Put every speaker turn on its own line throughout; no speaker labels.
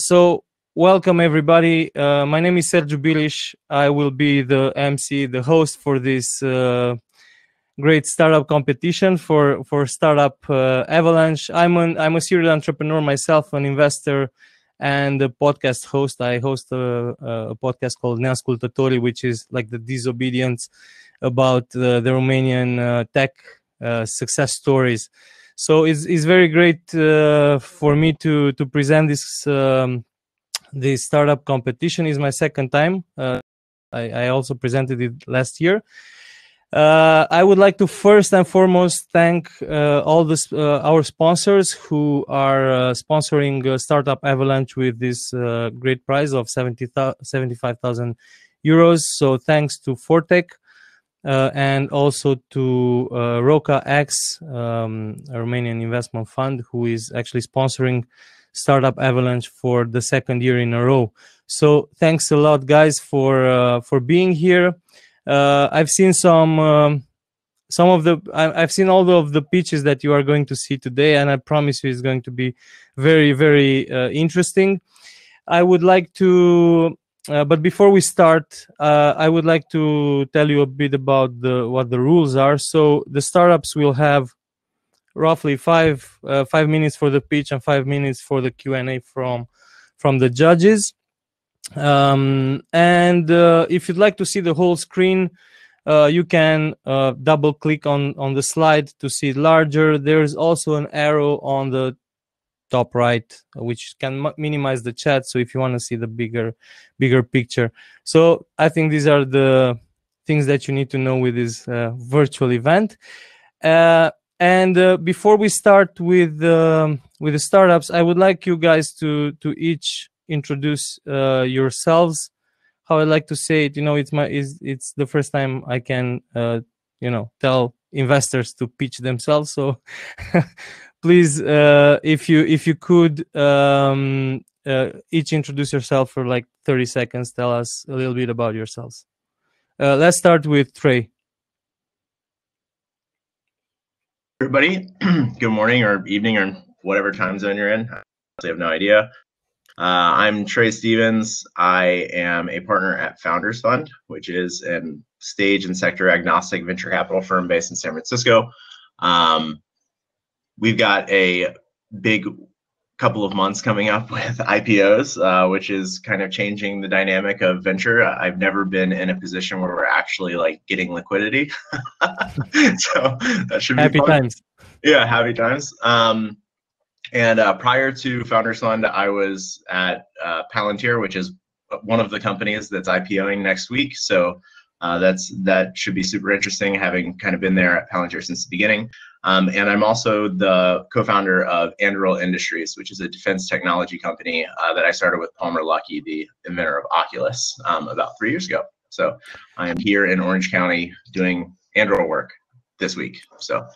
so welcome everybody. Uh, my name is Sergiu Bilic. I will be the MC, the host for this uh, great startup competition for for startup uh, Avalanche. I'm an I'm a serial entrepreneur myself, an investor, and a podcast host. I host a, a podcast called Neascultătorii, which is like the disobedience about the Romanian uh, tech uh, success stories. So it's it's very great uh, for me to to present this. Um, the startup competition is my second time. Uh, I, I, also presented it last year. Uh, I would like to first and foremost thank uh, all the uh, our sponsors who are uh, sponsoring uh, Startup Avalanche with this great prize of 70, 75,000 euros. So thanks to Fortech and also to Roca X, um, a Romanian investment fund, who is actually sponsoring Startup Avalanche for the second year in a row. So thanks a lot, guys, for uh, for being here. Uh, I've seen some um, some of the I, have seen all of the pitches that you are going to see today, and I promise you, it's going to be very very uh, interesting. I would like to. Uh, but before we start, uh, I would like to tell you a bit about the what the rules are. So the startups will have roughly five uh, five minutes for the pitch and five minutes for the Q and A from from the judges. Um, and uh, if you'd like to see the whole screen, uh, you can uh, double click on on the slide to see it larger. There's also an arrow on the top right which can minimize the chat so if you want to see the bigger bigger picture so i think these are the things that you need to know with this uh, virtual event uh, and uh, before we start with um, with the startups, I would like you guys to to each introduce uh, yourselves. How I like to say it, you know, it's my is it's the first time I can uh, you know tell investors to pitch themselves. So please, uh, if you if you could um, uh, each introduce yourself for like 30 seconds, tell us a little bit about yourselves. Uh, let's start with Trey.
everybody. Good morning or evening or whatever time zone you're in. I have no idea. Uh, I'm Trey Stevens. I am a partner at Founders Fund, which is a stage and sector agnostic venture capital firm based in San Francisco. Um, we've got a big couple of months coming up with IPOs, uh, which is kind of changing the dynamic of venture. I've never been in a position where we're actually like getting liquidity. so that should be
happy fun. times.
Yeah, happy times. Um, and uh, prior to Founders Fund, I was at uh, Palantir, which is one of the companies that's IPOing next week. So uh, that's that should be super interesting, having kind of been there at Palantir since the beginning. Um, and I'm also the co-founder of Anduril Industries, which is a defense technology company uh, that I started with Palmer Luckey, the inventor of Oculus, um, about three years ago. So I am here in Orange County doing Anduril work this week. So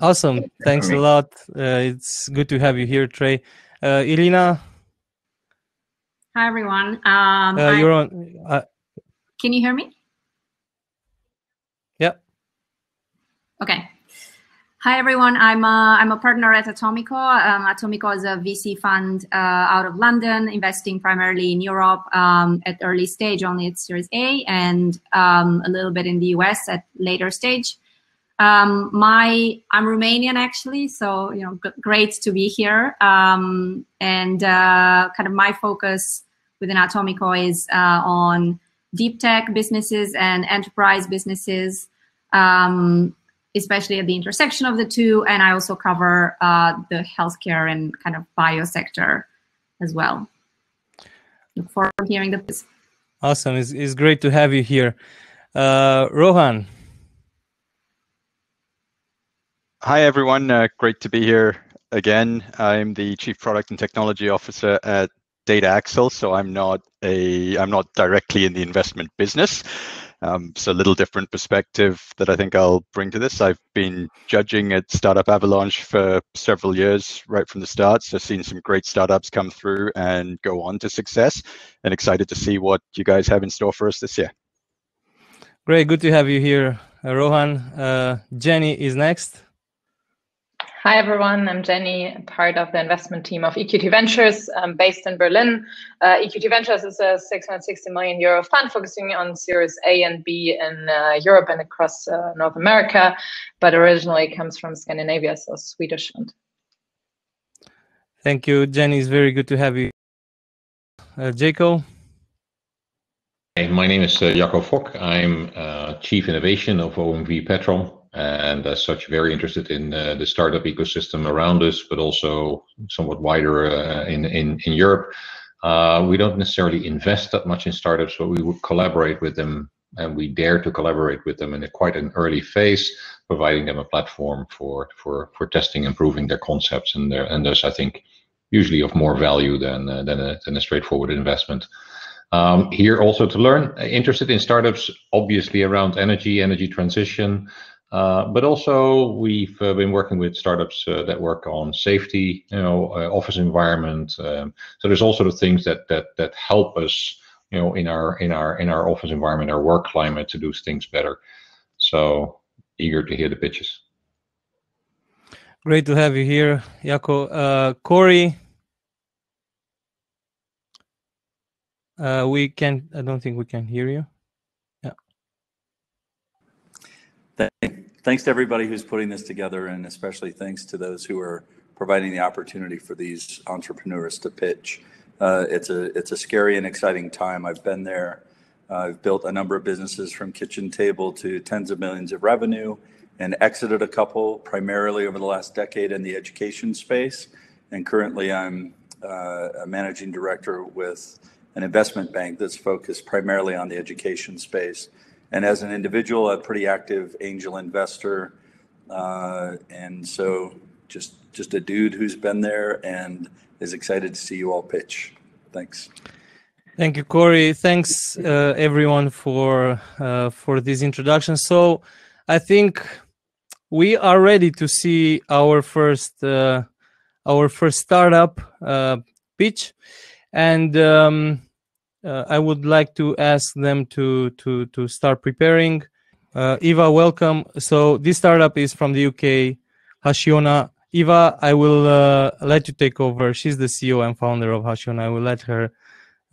awesome! Thanks a lot. Uh, it's good to have you here, Trey. Uh, Irina.
Hi everyone. Um,
uh, you're on. Uh,
can you hear me?
Yeah.
Okay. Hi everyone. I'm a, I'm a partner at Atomico. Um, Atomico is a VC fund uh, out of London, investing primarily in Europe um, at early stage, only at Series A, and um, a little bit in the US at later stage. Um, my I'm Romanian actually, so you know, great to be here. Um, and uh, kind of my focus within Atomico is uh, on deep tech businesses and enterprise businesses. Um, especially at the intersection of the two. And I also cover uh, the healthcare and kind of bio sector as well. Look forward to hearing this.
Awesome. It's, it's great to have you here. Uh, Rohan.
Hi, everyone. Uh, great to be here again. I'm the Chief Product and Technology Officer at Data Axle, so I'm not a I'm not directly in the investment business. Um, so a little different perspective that I think I'll bring to this. I've been judging at Startup Avalanche for several years, right from the start. So seen some great startups come through and go on to success, and excited to see what you guys have in store for us this year.
Great, good to have you here, uh, Rohan. Uh, Jenny is next.
Hi, everyone. I'm Jenny, part of the investment team of EQT Ventures, um, based in Berlin. Uh, EQT Ventures is a 660 million euro fund focusing on Series A and B in uh, Europe and across uh, North America, but originally comes from Scandinavia, so Swedish fund.
Thank you, Jenny. It's very good to have you. Uh, Jaco?
Hey, my name is uh, Jaco Fock. I'm uh, Chief Innovation of OMV Petrom and as such very interested in uh, the startup ecosystem around us, but also somewhat wider uh, in, in, in Europe. Uh, we don't necessarily invest that much in startups, but we would collaborate with them and we dare to collaborate with them in a quite an early phase, providing them a platform for for for testing, improving their concepts, and their and thus I think usually of more value than uh, than, a, than a straightforward investment. Um, here also to learn, interested in startups, obviously around energy, energy transition, but also we've uh, been working with startups uh, that work on safety, you know, office environment. Um, so there's all sort of things that that that help us, you know, in our in our in our office environment, our work climate to do things better. So eager to hear the pitches.
Great to have you here, Jaco. Uh, Corey, uh, we can. I don't think we can hear you.
Thanks to everybody who's putting this together, and especially thanks to those who are providing the opportunity for these entrepreneurs to pitch. Uh, it's a it's a scary and exciting time. I've been there. Uh, I've built a number of businesses from kitchen table to tens of millions of revenue, and exited a couple primarily over the last decade in the education space. And currently, I'm uh, a managing director with an investment bank that's focused primarily on the education space and as an individual, a pretty active angel investor. Uh, and so just just a dude who's been there and is excited to see you all pitch. Thanks.
Thank you, Corey. Thanks uh, everyone for uh, for this introduction. So I think we are ready to see our first uh, our first startup uh, pitch, and um, uh, I would like to ask them to to to start preparing. Uh, Eva, welcome. So this startup is from the UK, Hashiona. Eva, I will uh, let you take over. She's the CEO and founder of Hashiona. I will let her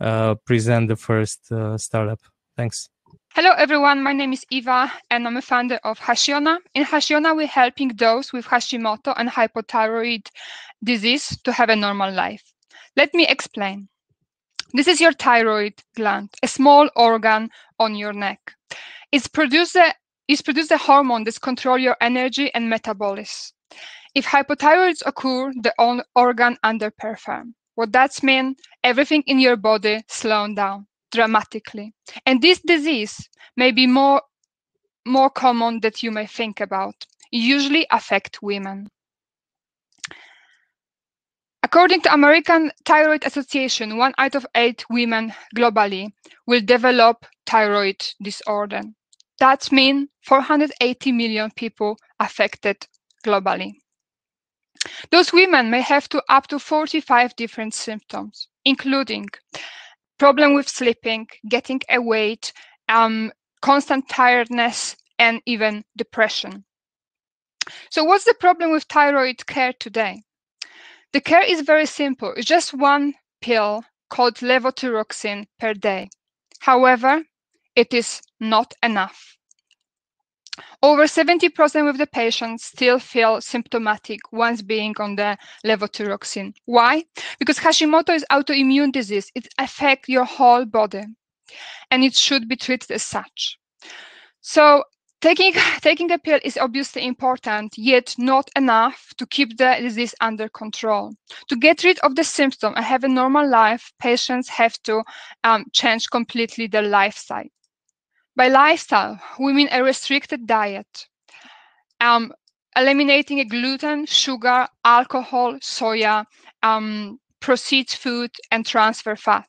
uh, present the first uh, startup. Thanks.
Hello, everyone. My name is Eva, and I'm a founder of Hashiona. In Hashiona, we're helping those with Hashimoto and hypothyroid disease to have a normal life. Let me explain. This is your thyroid gland, a small organ on your neck. It's produce a, it's hormone that control your energy and metabolism. If hypothyroids occur, the organ underperform. What that means, everything in your body slow down dramatically. And this disease may be more, more common than you may think about. It usually affect women. According to American Thyroid Association, one out of eight women globally will develop thyroid disorder. That means 480 million people affected globally. Those women may have to up to 45 different symptoms, including problem with sleeping, getting a weight, um, constant tiredness, and even depression. So what's the problem with thyroid care today? The care is very simple. It's just one pill called levothyroxine per day. However, it is not enough. Over 70% of the patients still feel symptomatic once being on the levothyroxine. Why? Because Hashimoto is autoimmune disease. It affects your whole body and it should be treated as such. So Taking, taking a pill is obviously important, yet not enough to keep the disease under control. To get rid of the symptom and have a normal life, patients have to um, change completely their lifestyle. By lifestyle, we mean a restricted diet, um, eliminating gluten, sugar, alcohol, soya, um, processed food, and transfer fat.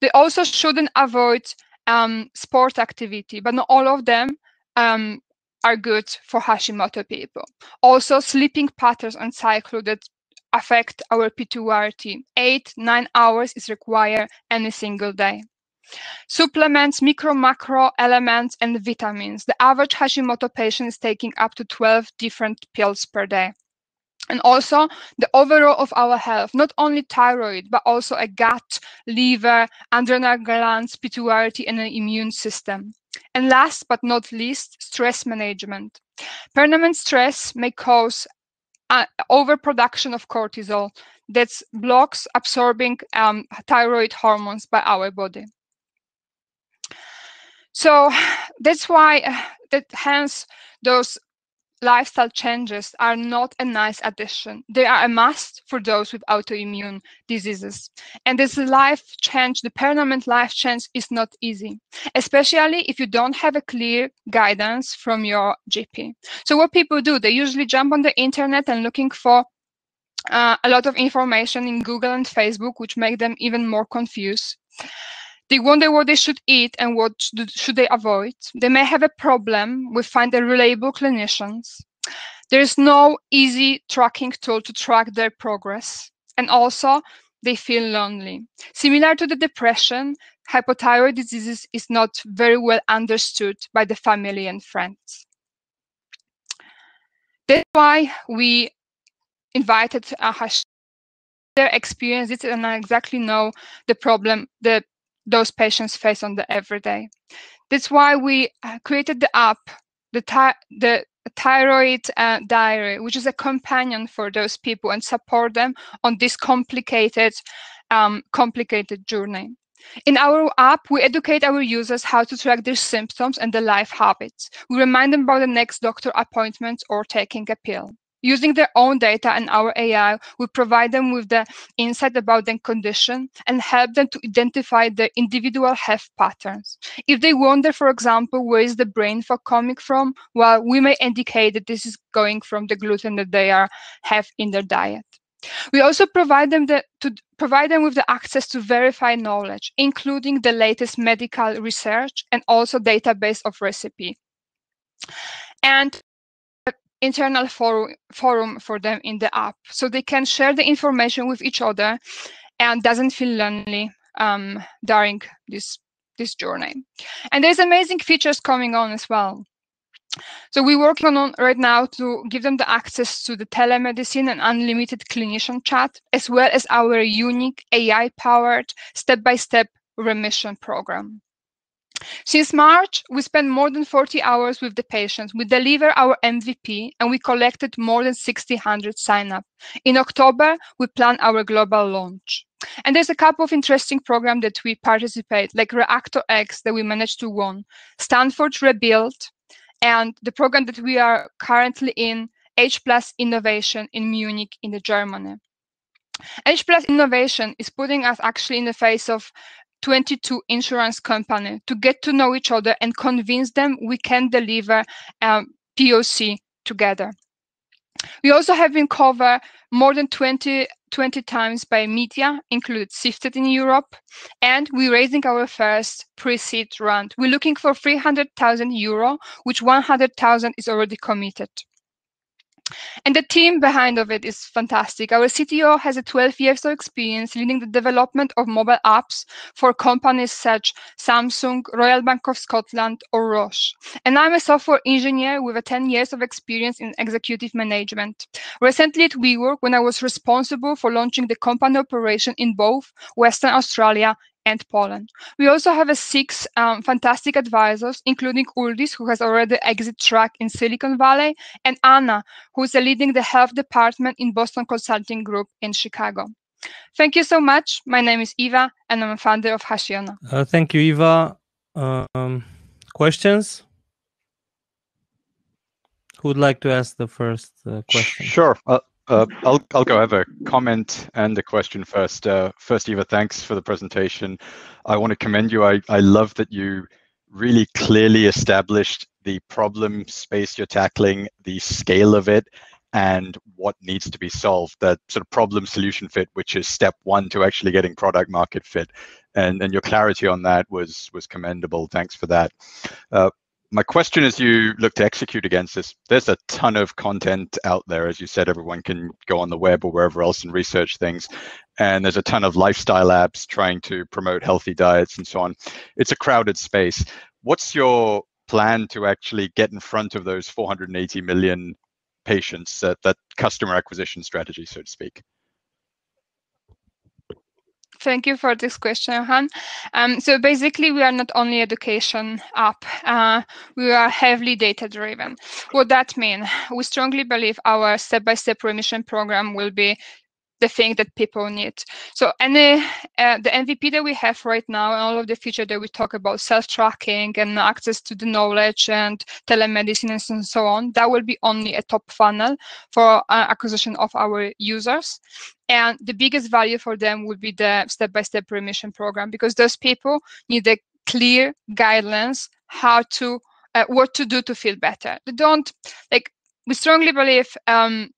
They also shouldn't avoid um, sport activity, but not all of them um, are good for Hashimoto people. Also, sleeping patterns and cycle that affect our P2RT. Eight, nine hours is required any single day. Supplements, micro, macro elements, and vitamins. The average Hashimoto patient is taking up to 12 different pills per day. and also the overall of our health, not only thyroid, but also a gut, liver, adrenal glands, pituitary, and an immune system. And last but not least, stress management. Permanent stress may cause uh, overproduction of cortisol that blocks absorbing um, thyroid hormones by our body. So that's why, uh, that hence those lifestyle changes are not a nice addition. They are a must for those with autoimmune diseases. And this life change, the permanent life change is not easy, especially if you don't have a clear guidance from your GP. So what people do, they usually jump on the internet and looking for uh, a lot of information in Google and Facebook, which make them even more confused. They wonder what they should eat and what should they avoid. They may have a problem with finding reliable clinicians. There is no easy tracking tool to track their progress. And also, they feel lonely. Similar to the depression, hypothyroid disease is not very well understood by the family and friends. That's why we invited Ahash their experience and exactly know the problem, the those patients face on the everyday. That's why we uh, created the app, the, the thyroid uh, diary, which is a companion for those people and support them on this complicated, um, complicated journey. In our app, we educate our users how to track their symptoms and their life habits. We remind them about the next doctor appointment or taking a pill. Using their own data and our AI, we provide them with the insight about their condition and help them to identify the individual health patterns. If they wonder, for example, where is the brain fog coming from, well, we may indicate that this is going from the gluten that they are have in their diet. We also provide them the, to provide them with the access to verified knowledge, including the latest medical research and also database of recipe. And internal forum, forum for them in the app. So they can share the information with each other and doesn't feel lonely um, during this this journey. And there's amazing features coming on as well. So we're working on right now to give them the access to the telemedicine and unlimited clinician chat as well as our unique ai powered step-by-step remission program since March, we spent more than 40 hours with the patients. We delivered our MVP and we collected more than 600 sign-up. In October, we plan our global launch. And there's a couple of interesting programs that we participate, like Reactor X that we managed to win, Stanford Rebuild, and the program that we are currently in, H Plus Innovation in Munich in Germany. H Plus Innovation is putting us actually in the face of 22 insurance companies to get to know each other and convince them we can deliver um, POC together. We also have been covered more than 20, 20 times by media, included Sifted in Europe, and we're raising our first pre-seed round. We're looking for 300,000 euro, which 100,000 is already committed. And the team behind of it is fantastic. Our CTO has a 12 years of experience leading the development of mobile apps for companies such Samsung, Royal Bank of Scotland, or Roche. And I'm a software engineer with a 10 years of experience in executive management. Recently at WeWork, when I was responsible for launching the company operation in both Western Australia and Poland. We also have a six um, fantastic advisors, including Uldis, who has already exit track in Silicon Valley, and Anna, who is leading the health department in Boston Consulting Group in Chicago. Thank you so much. My name is Eva, and I'm a founder of Hashiona.
Uh, thank you, Eva. Um, questions? Who would like to ask the first uh, question?
Sure. Uh, uh, I'll I'll go have a comment and a question first. Uh, first, Eva, thanks for the presentation. I want to commend you. I I love that you really clearly established the problem space you're tackling, the scale of it, and what needs to be solved. That sort of problem solution fit, which is step one to actually getting product market fit, and and your clarity on that was was commendable. Thanks for that. Uh, my question as you look to execute against this, there's a ton of content out there. As you said, everyone can go on the web or wherever else and research things. And there's a ton of lifestyle apps trying to promote healthy diets and so on. It's a crowded space. What's your plan to actually get in front of those 480 million patients, uh, that customer acquisition strategy, so to speak?
Thank you for this question, Johan. Um, so basically, we are not only education app, uh, we are heavily data driven. What that means? We strongly believe our step-by-step remission program will be the thing that people need. So any uh, the MVP that we have right now and all of the feature that we talk about, self-tracking and access to the knowledge and telemedicine and so on, that will be only a top funnel for uh, acquisition of our users. And the biggest value for them would be the step-by-step -step remission program because those people need a clear guidelines how to uh, what to do to feel better. They don't like we strongly believe um,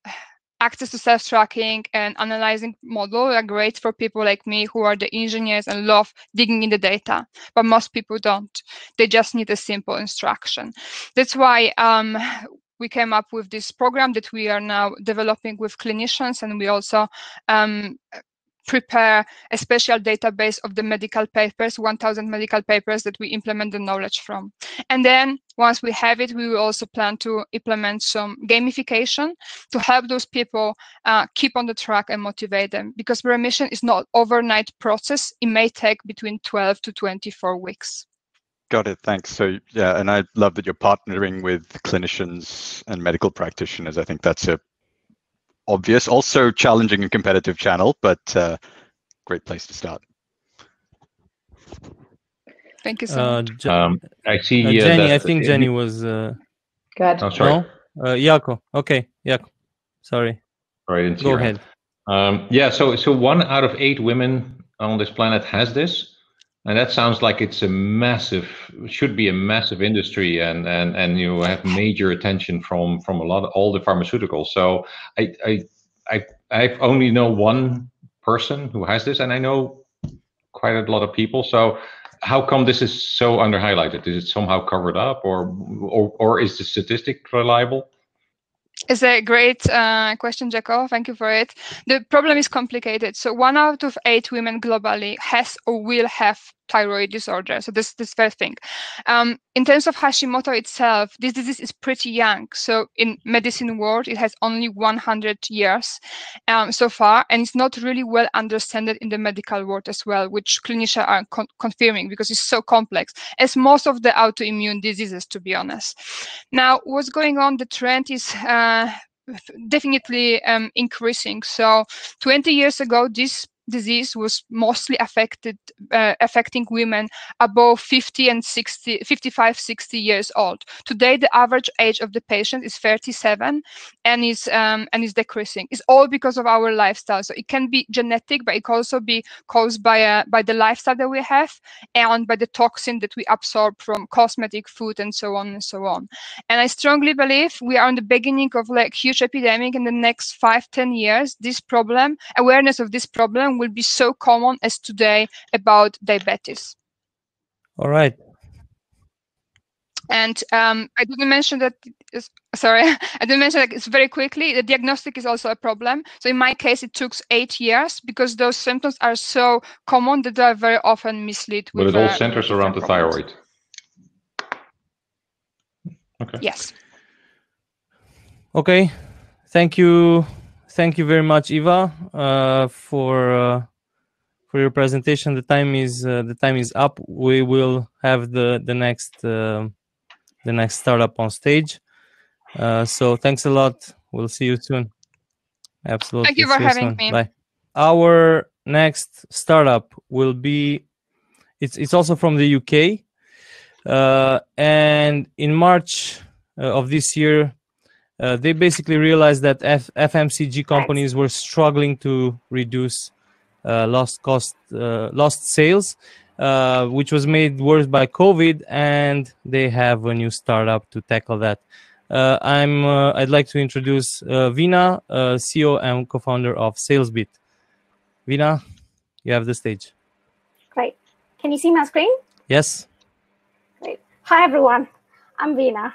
access to self-tracking and analyzing model are great for people like me who are the engineers and love digging in the data but most people don't they just need a simple instruction that's why um, we came up with this program that we are now developing with clinicians and we also um, prepare a special database of the medical papers, 1,000 medical papers that we implement the knowledge from. And then once we have it, we will also plan to implement some gamification to help those people uh, keep on the track and motivate them because remission is not overnight process. It may take between 12 to 24 weeks.
Got it. Thanks. So yeah, and I love that you're partnering with clinicians and medical practitioners. I think that's a obvious, also challenging and competitive channel, but uh, great place to start.
Thank you so uh, much.
Um, I see
uh, Jenny. I think Jenny was. Uh,
Good.
Oh, sorry.
No? Uh, Jaco. Okay, Jaco. Sorry.
Sorry,
Go ahead.
Um, yeah. So, so one out of eight women on this planet has this and that sounds like it's a massive should be a massive industry and and and you have major attention from from a lot of all the pharmaceuticals so i i i i only know one person who has this and i know quite a lot of people so how come this is so under highlighted is it somehow covered up or or, or is the statistic reliable
it's a great uh, question, Jaco. Thank you for it. The problem is complicated. So one out of eight women globally has or will have thyroid disorder. So this this first thing. Um, in terms of Hashimoto itself, this disease is pretty young. So in medicine world, it has only 100 years um, so far, and it's not really well understood in the medical world as well, which clinicians are con confirming because it's so complex, as most of the autoimmune diseases, to be honest. Now, what's going on? The trend is. Uh, definitely um, increasing. So 20 years ago, this disease was mostly affected uh, affecting women above 50 and 60 55 60 years old. Today the average age of the patient is 37 and is um, and is decreasing. It's all because of our lifestyle. So it can be genetic but it can also be caused by uh, by the lifestyle that we have and by the toxin that we absorb from cosmetic food and so on and so on. And i strongly believe we are in the beginning of like huge epidemic in the next five ten years. This problem awareness of this problem will be so common as today about diabetes.
All right.
And um, I didn't mention that. Sorry, I didn't mention that it's very quickly. The diagnostic is also a problem. So in my case, it took eight years because those symptoms are so common that they are very often mislead.
But it all uh, centers around the thyroid.
Okay. Yes.
Okay. Thank you thank you very much, Eva, uh, for uh, for your presentation. The time is uh, the time is up. We will have the the next uh, the next startup on stage. Uh, so thanks a lot. We'll see you soon. Absolutely.
Thank you for having me.
Bye. Our next startup will be. It's it's also from the UK, uh, and in March of this year uh, they basically realized that F- FMCG companies were struggling to reduce uh, lost cost, uh, lost sales, uh, which was made worse by COVID, and they have a new startup to tackle that. Uh, I'm. I'd like to introduce Vina, CEO and co-founder of SalesBeat. Vina, you have the stage.
Great. Can you see my screen?
Yes.
Great. Hi everyone. I'm Vina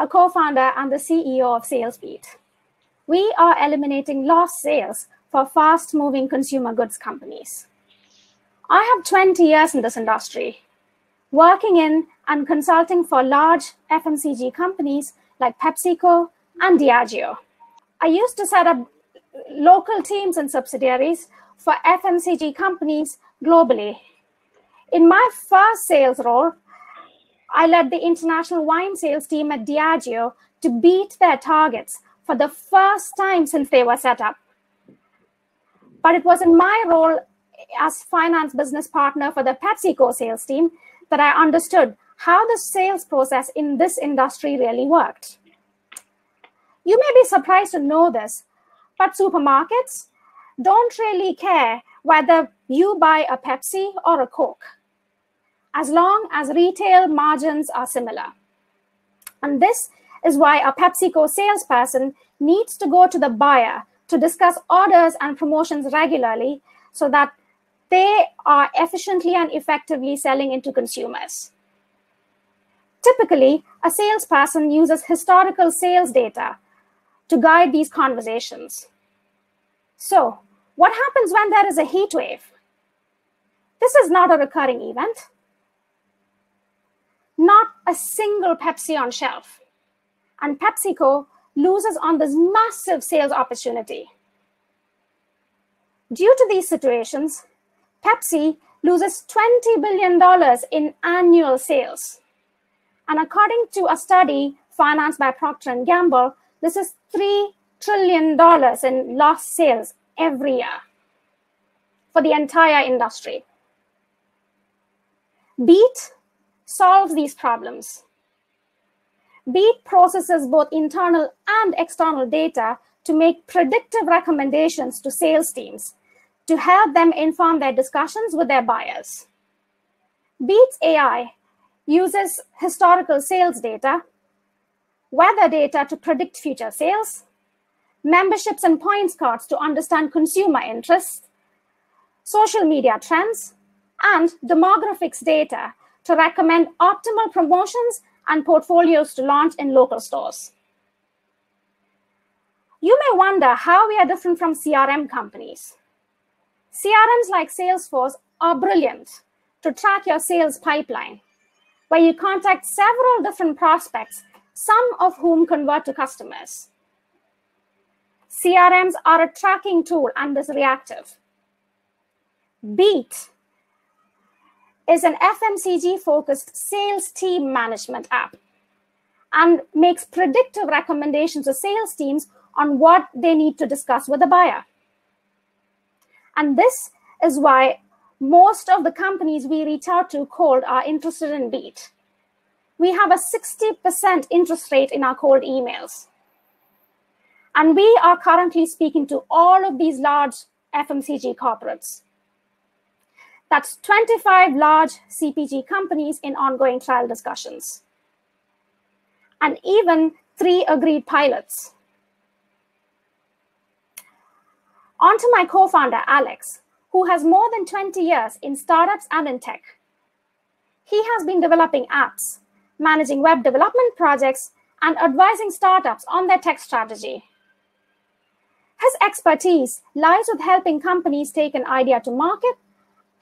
a co-founder and the CEO of SalesBeat. We are eliminating lost sales for fast-moving consumer goods companies. I have 20 years in this industry, working in and consulting for large FMCG companies like PepsiCo, and Diageo. I used to set up local teams and subsidiaries for FMCG companies globally. In my first sales role, I led the international wine sales team at Diageo to beat their targets for the first time since they were set up. But it was in my role as finance business partner for the PepsiCo sales team that I understood how the sales process in this industry really worked. You may be surprised to know this, but supermarkets don't really care whether you buy a Pepsi or a Coke, as long as retail margins are similar. And this is why a PepsiCo salesperson needs to go to the buyer to discuss orders and promotions regularly so that they are efficiently and effectively selling into consumers. Typically, a salesperson uses historical sales data to guide these conversations. So, what happens when there is a heat wave? This is not a recurring event. Not a single Pepsi on shelf. And PepsiCo loses on this massive sales opportunity. Due to these situations, Pepsi loses $20 billion in annual sales. And according to a study financed by Procter & Gamble, this is $3 trillion in lost sales every year for the entire industry. Beat solves these problems. Beat processes both internal and external data to make predictive recommendations to sales teams to help them inform their discussions with their buyers. Beats AI uses historical sales data, weather data to predict future sales, memberships and points cards to understand consumer interests, social media trends, and demographics data to recommend optimal promotions and portfolios to launch in local stores. You may wonder how we are different from CRM companies. CRMs like Salesforce are brilliant to track your sales pipeline, where you contact several different prospects, some of whom convert to customers. CRMs are a tracking tool and is reactive. Beat is an FMCG focused sales team management app and makes predictive recommendations to sales teams on what they need to discuss with the buyer. And this is why most of the companies we reach out to cold are interested in Beat. We have a 60% interest rate in our cold emails. And we are currently speaking to all of these large FMCG corporates. That's 25 large CPG companies in ongoing trial discussions. And even three agreed pilots. On to my co founder, Alex, who has more than 20 years in startups and in tech. He has been developing apps, managing web development projects, and advising startups on their tech strategy. His expertise lies with helping companies take an idea to market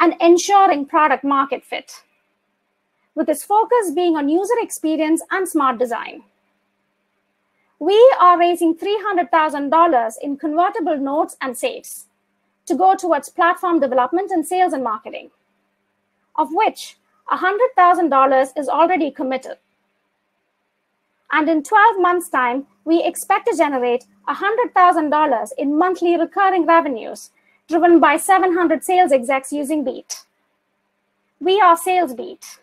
and ensuring product market fit, with its focus being on user experience and smart design. We are raising $300,000 in convertible notes and safes to go towards platform development and sales and marketing, of which $100,000 is already committed. And in 12 months' time, we expect to generate $100,000 in monthly recurring revenues driven by 700 sales execs using Beat. We are Sales Beat.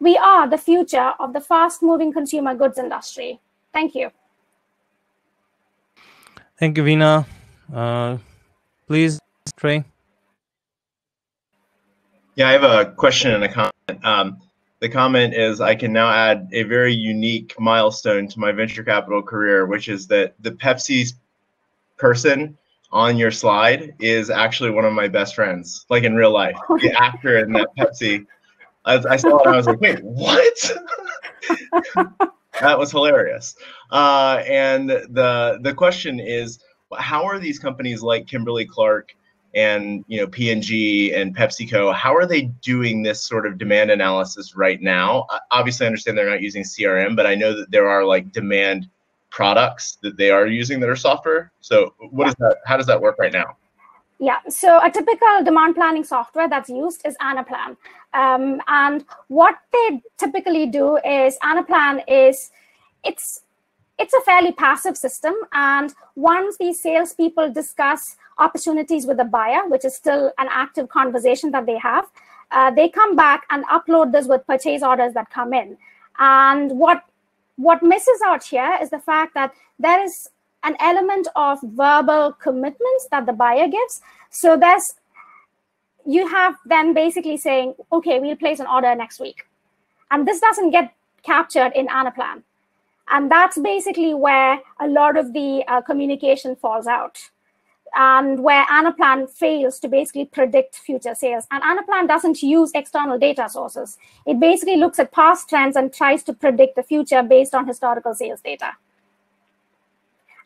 We are the future of the fast moving consumer goods industry. Thank you.
Thank you, Veena. Uh, please, Trey.
Yeah, I have a question and a comment. Um, the comment is I can now add a very unique milestone to my venture capital career, which is that the Pepsi person on your slide is actually one of my best friends, like in real life. The actor in that Pepsi. I, I saw it and I was like, wait, what? that was hilarious. Uh, and the the question is, how are these companies like Kimberly Clark and you know P&G and PepsiCo, how are they doing this sort of demand analysis right now? Obviously, I understand they're not using CRM, but I know that there are like demand products that they are using that are software. So what is that? How does that work right now?
Yeah, so a typical demand planning software that's used is Anaplan. Um, and what they typically do is Anaplan is it's it's a fairly passive system. And once these salespeople discuss opportunities with the buyer, which is still an active conversation that they have, uh, they come back and upload this with purchase orders that come in. And what what misses out here is the fact that there is an element of verbal commitments that the buyer gives. So there's you have them basically saying, okay, we'll place an order next week. And this doesn't get captured in Anaplan. And that's basically where a lot of the uh, communication falls out and where Anaplan fails to basically predict future sales. And Anaplan doesn't use external data sources. It basically looks at past trends and tries to predict the future based on historical sales data.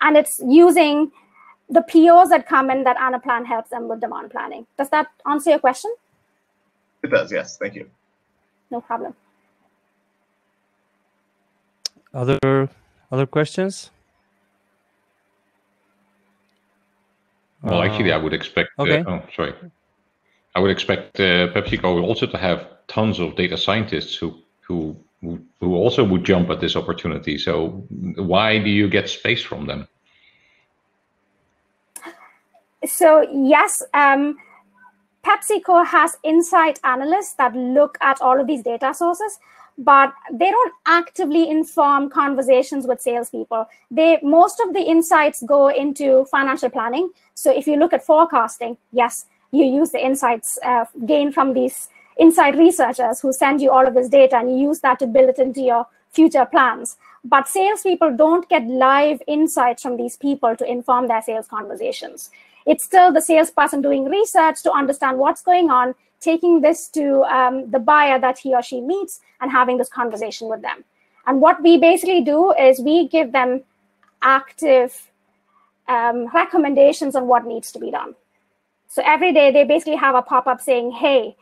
And it's using the POs that come in that Anaplan helps them with demand planning. Does that answer your question?
It does, yes. Thank you.
No problem.
Other other questions?
Well, actually, I
Uh,
would expect.
okay.
Uh, oh, sorry. I would expect uh, PepsiCo also to have tons of data scientists who who who who also would jump at this opportunity. So why do you get space from them?
So yes, um, PepsiCo has insight analysts that look at all of these data sources, but they don't actively inform conversations with salespeople. They most of the insights go into financial planning. So if you look at forecasting, yes, you use the insights uh, gained from these inside researchers who send you all of this data, and you use that to build it into your future plans. But salespeople don't get live insights from these people to inform their sales conversations. It's still the salesperson doing research to understand what's going on, taking this to um, the buyer that he or she meets, and having this conversation with them. And what we basically do is we give them active um, recommendations on what needs to be done. So every day they basically have a pop up saying, hey,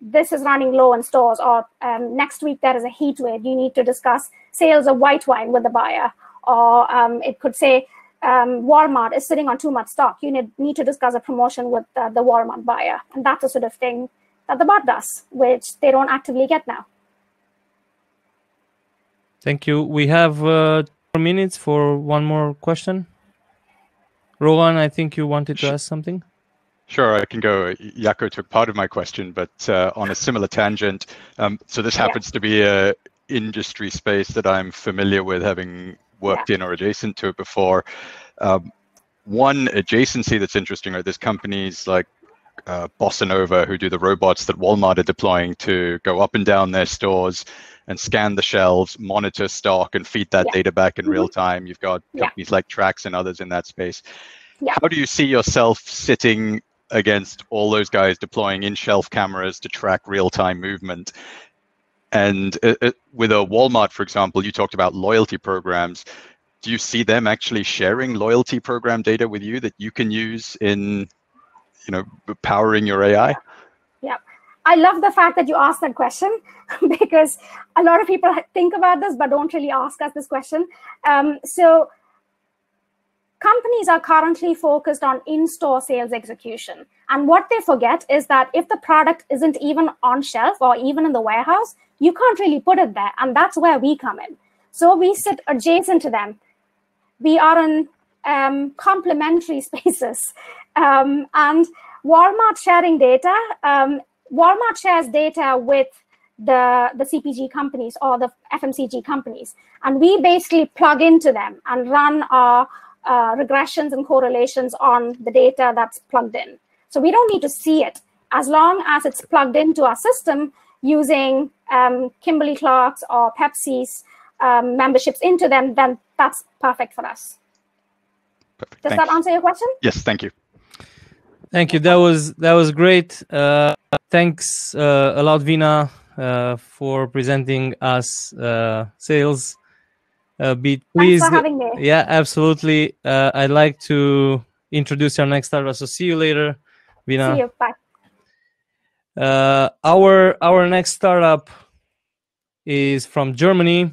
this is running low in stores, or um, next week there is a heat wave. You need to discuss sales of white wine with the buyer. Or um, it could say, um, Walmart is sitting on too much stock. You need, need to discuss a promotion with uh, the Walmart buyer. And that's the sort of thing that the bot does, which they don't actively get now.
Thank you. We have uh, four minutes for one more question. Rohan, I think you wanted to ask something.
Sure, I can go. Jaco took part of my question, but uh, on a similar tangent. Um, so this happens to be a industry space that I'm familiar with, having worked in or adjacent to it before. Um, one adjacency that's interesting are there's companies like uh, Bossa Nova who do the robots that Walmart are deploying to go up and down their stores and scan the shelves, monitor stock, and feed that
Yeah.
data back in
Mhm.
real time. You've got
Yeah.
companies like Trax and others in that space.
Yeah.
How do you see yourself sitting against all those guys deploying in-shelf cameras to track real-time movement? And uh, uh, with a Walmart, for example, you talked about loyalty programs. Do you see them actually sharing loyalty program data with you that you can use in, you know, powering your AI?
Yeah. I love the fact that you asked that question because a lot of people think about this but don't really ask us this question. Um, so, companies are currently focused on in store sales execution. And what they forget is that if the product isn't even on shelf or even in the warehouse, you can't really put it there. And that's where we come in. So, we sit adjacent to them. We are in um, complementary spaces. Um, and Walmart sharing data, um, Walmart shares data with the, the CPG companies or the FMCG companies. And we basically plug into them and run our uh, regressions and correlations on the data that's plugged in. So we don't need to see it. As long as it's plugged into our system using um, Kimberly Clark's or Pepsi's um, memberships into them, then that's perfect for us.
Perfect.
Does
Thanks.
that answer your question?
Yes, thank you.
Thank you. That was that was great. Uh, thanks uh, a lot, Vina, uh, for presenting us uh, sales. Uh, beat, please.
Thanks for having me.
Yeah, absolutely. Uh, I'd like to introduce our next startup. So see you later, Vina.
See you. Bye.
Uh, our our next startup is from Germany.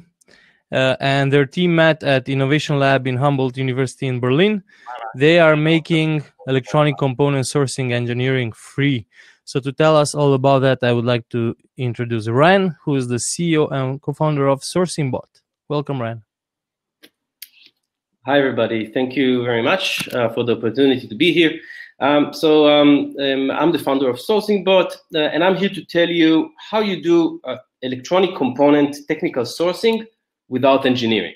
uh, and their team met at Innovation Lab in Humboldt University in Berlin. They are making electronic component sourcing engineering free. So to tell us all about that, I would like to introduce Ran, who is the CEO and co-founder of SourcingBot. Welcome, Ran.
Hi, everybody. Thank you very much uh, for the opportunity to be here. Um, so um, um, I'm the founder of SourcingBot, uh, and I'm here to tell you how you do uh, electronic component technical sourcing without engineering.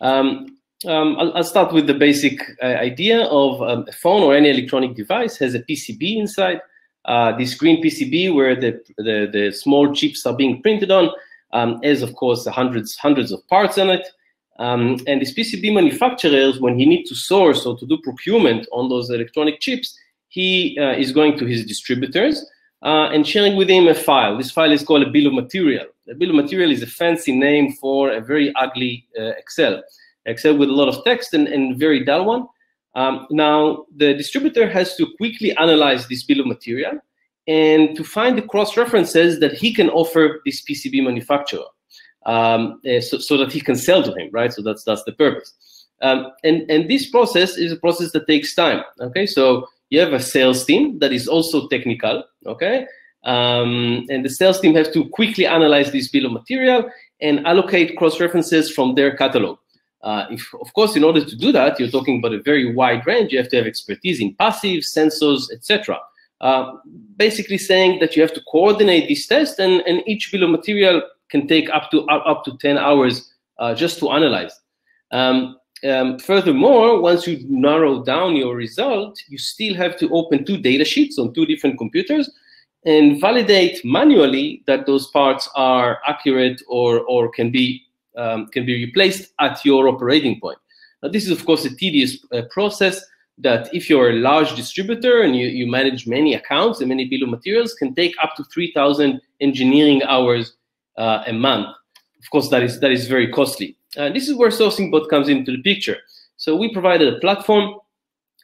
Um, um, I'll, I'll, start with the basic uh, idea of um, a phone or any electronic device has a PCB inside. Uh, this green PCB where the, the, the, small chips are being printed on has, of course, hundreds, hundreds of parts on it. Um, and these PCB manufacturers, when he needs to source or to do procurement on those electronic chips, he uh, is going to his distributors uh, and sharing with him a file. This file is called a bill of material. A bill of material is a fancy name for a very ugly uh, Excel. Excel with a lot of text and, and very dull one. Um, now, the distributor has to quickly analyze this bill of material and to find the cross references that he can offer this PCB manufacturer um, uh, so, so that he can sell to him, right? So that's that's the purpose. Um, and and this process is a process that takes time. Okay, so you have a sales team that is also technical. Okay, um, and the sales team has to quickly analyze this bill of material and allocate cross references from their catalog. Uh, if, of course, in order to do that, you're talking about a very wide range. You have to have expertise in passive sensors, etc. Uh, basically saying that you have to coordinate this test, and, and each bill of material can take up to up, up to 10 hours uh, just to analyze. Um, um, furthermore, once you narrow down your result, you still have to open two data sheets on two different computers and validate manually that those parts are accurate or, or can, be, um, can be replaced at your operating point. Now, this is, of course, a tedious uh, process that if you're a large distributor and you, you manage many accounts and many bill of materials, can take up to 3,000 engineering hours a month. Of course, that is that is very costly. And this is where SourcingBot comes into the picture. So we provided a platform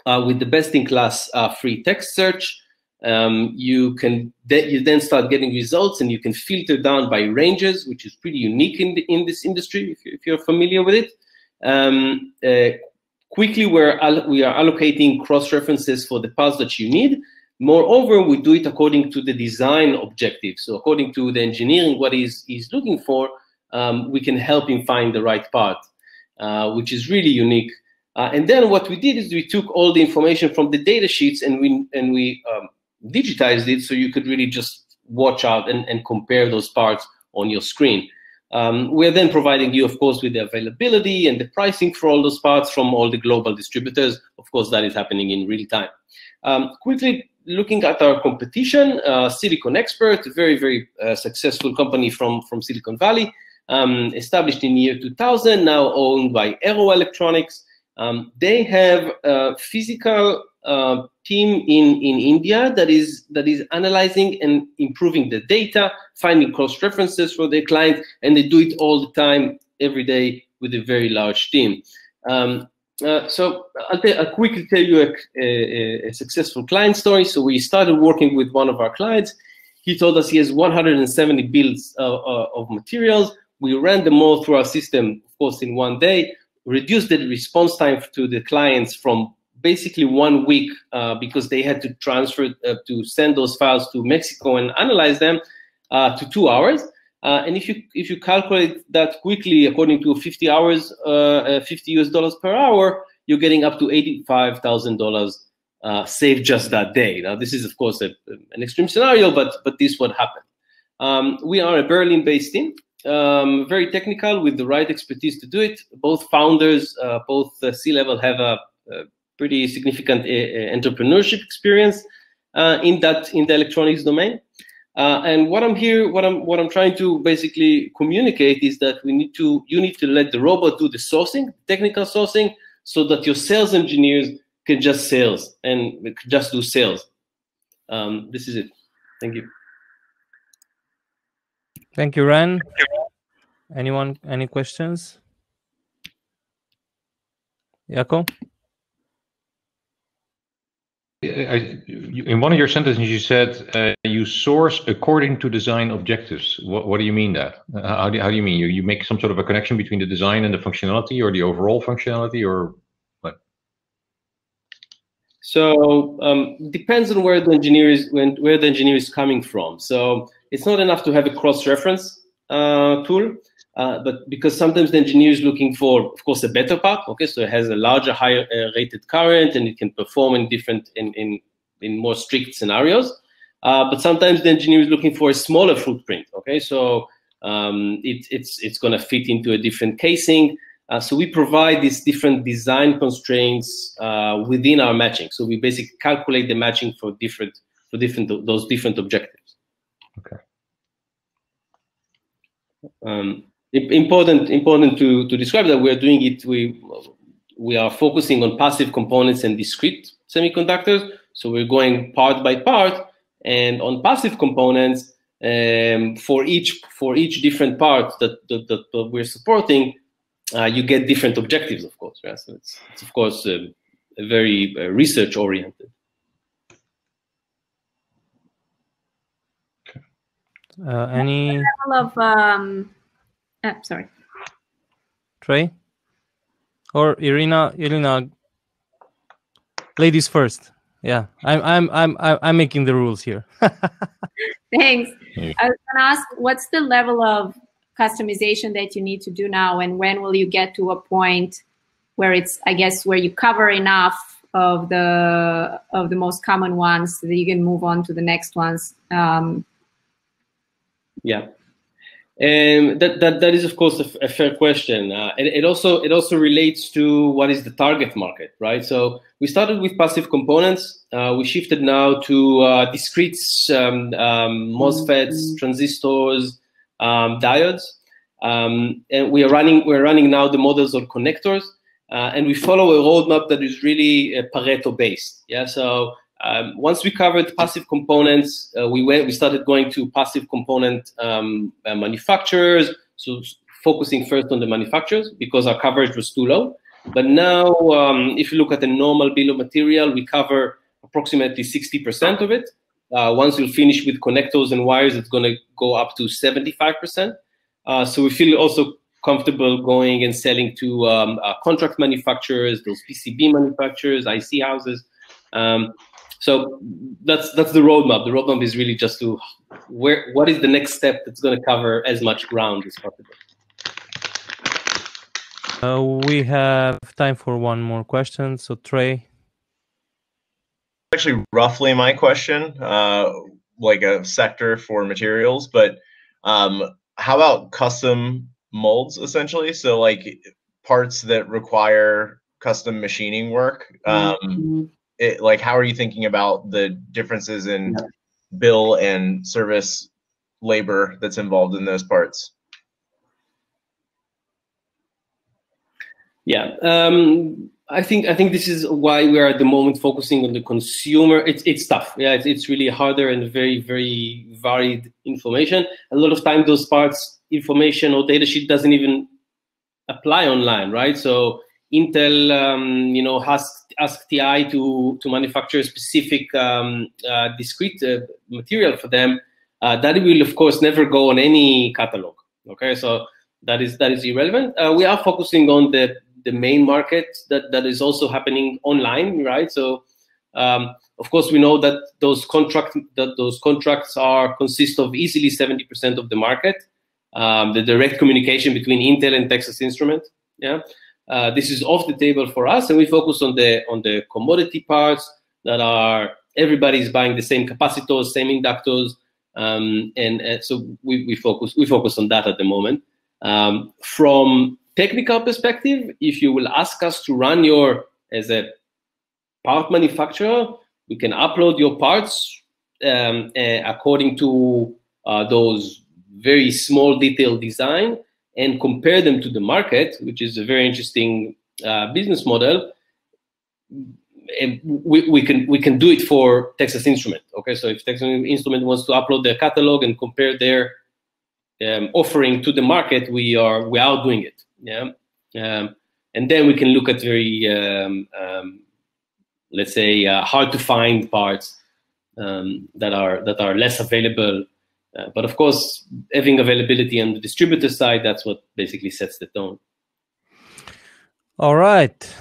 uh, with the best-in-class uh, free text search. Um, you can you then start getting results, and you can filter down by ranges, which is pretty unique in the, in this industry if, you, if you're familiar with it. Um, uh, quickly, we're we are allocating cross references for the paths that you need, Moreover, we do it according to the design objectives. So according to the engineering, what he's, he's looking for, um, we can help him find the right part, uh, which is really unique. Uh, and then what we did is we took all the information from the data sheets and we, and we um, digitized it so you could really just watch out and, and compare those parts on your screen. Um, we're then providing you, of course, with the availability and the pricing for all those parts from all the global distributors. Of course, that is happening in real time. Um, quickly looking at our competition, uh, Silicon Expert, a very, very uh, successful company from, from Silicon Valley, um, established in the year 2000, now owned by Arrow Electronics. Um, they have a physical uh, team in, in India that is, that is analyzing and improving the data, finding cross references for their clients, and they do it all the time, every day, with a very large team. Um, uh, so I'll, I'll, quickly tell you a, a, a, successful client story. So we started working with one of our clients. He told us he has 170 bills uh, of materials. We ran them all through our system, of course, in one day, reduced the response time to the clients from basically one week uh, because they had to transfer, uh, to send those files to Mexico and analyze them to two hours. Uh, and if you if you calculate that quickly according to 50 hours, uh, uh 50 US dollars per hour, you're getting up to $85,000 uh, saved just that day. Now, this is of course a, an extreme scenario, but but this what happened. Um, we are a Berlin-based team, um, very technical with the right expertise to do it. Both founders, uh, both C-level, have a, a, pretty significant uh, entrepreneurship experience in that in the electronics domain. Uh, and what I'm here, what I'm what I'm trying to basically communicate is that we need to you need to let the robot do the sourcing, technical sourcing, so that your sales engineers can just sales and just do sales. Um, this is it. Thank you.
Thank you, Ran. Anyone? Any questions? Jaco?
in one of your sentences, you said uh, you source according to design objectives. What, what do you mean that? How do, how do you mean? You, you make some sort of a connection between the design and the functionality or the overall functionality or what?
So um, depends on where the engineer is when, where the engineer is coming from. So it's not enough to have a cross-reference uh, tool. Uh, but because sometimes the engineer is looking for, of course, a better part. Okay, so it has a larger, higher uh, rated current, and it can perform in different, in in in more strict scenarios. Uh, but sometimes the engineer is looking for a smaller footprint. Okay, so um, it, it's it's going to fit into a different casing. Uh, so we provide these different design constraints uh, within our matching. So we basically calculate the matching for different for different those different objectives.
Okay.
Um, important important to, to describe that we're doing it we we are focusing on passive components and discrete semiconductors. So we're going part by part and on passive components um, for each for each different part that that, that we're supporting uh, you get different objectives of course right? so it's, it's of course uh, very uh, research oriented
uh, any
level of um Oh, sorry.
Trey? Or Irina? Irina? Ladies first. Yeah, I'm I'm I'm I'm making the rules here.
Thanks. I was gonna ask, what's the level of customization that you need to do now, and when will you get to a point where it's, I guess, where you cover enough of the of the most common ones so that you can move on to the next ones? Um,
yeah. Um, that, that that is of course a, a fair question. Uh, it, it also it also relates to what is the target market, right? So we started with passive components. Uh, we shifted now to uh, discrete um, um, MOSFETs, transistors, um, diodes, um, and we are running we're running now the models on connectors, uh, and we follow a roadmap that is really uh, Pareto based. Yeah, so um, once we covered passive components, uh, we went. We started going to passive component um, uh, manufacturers. So focusing first on the manufacturers because our coverage was too low. But now, um, if you look at the normal bill of material, we cover approximately 60% of it. Uh, once we finish with connectors and wires, it's going to go up to 75%. Uh, so we feel also comfortable going and selling to um, uh, contract manufacturers, those PCB manufacturers, IC houses. Um, so that's that's the roadmap. The roadmap is really just to where what is the next step that's going to cover as much ground as possible.
Uh, we have time for one more question. So Trey.
Actually, roughly my question, uh, like a sector for materials, but um, how about custom molds essentially? So like parts that require custom machining work. Um, mm-hmm it, like how are you thinking about the differences in yeah. bill and service labor that's involved in those parts?
Yeah um, i think i think this is why we are at the moment focusing on the consumer. It's it's tough. Yeah it's, it's really harder and very very varied information. A lot of time those parts information or data sheet doesn't even apply online right? So Intel, um, you know, asked, asked TI to, to manufacture a specific um, uh, discrete uh, material for them. Uh, that will, of course, never go on any catalog. Okay, so that is that is irrelevant. Uh, we are focusing on the the main market that that is also happening online, right? So, um, of course, we know that those contract that those contracts are consist of easily seventy percent of the market. Um, the direct communication between Intel and Texas Instrument, yeah. Uh, this is off the table for us, and we focus on the on the commodity parts that are everybody's buying the same capacitors, same inductors, um, and, and, so we, we focus we focus on that at the moment. Um, from technical perspective, if you will ask us to run your as a part manufacturer, we can upload your parts um, uh, according to uh, those very small detail design and compare them to the market, which is a very interesting uh, business model, and we, we can we can do it for Texas Instrument. Okay, so if Texas Instrument wants to upload their catalog and compare their um, offering to the market, we are we are doing it. Yeah, um, and then we can look at very um, um, let's say, uh, hard to find parts um, that are that are less available. Uh, but of course, having availability on the distributor side, that's what basically sets the tone.
All right.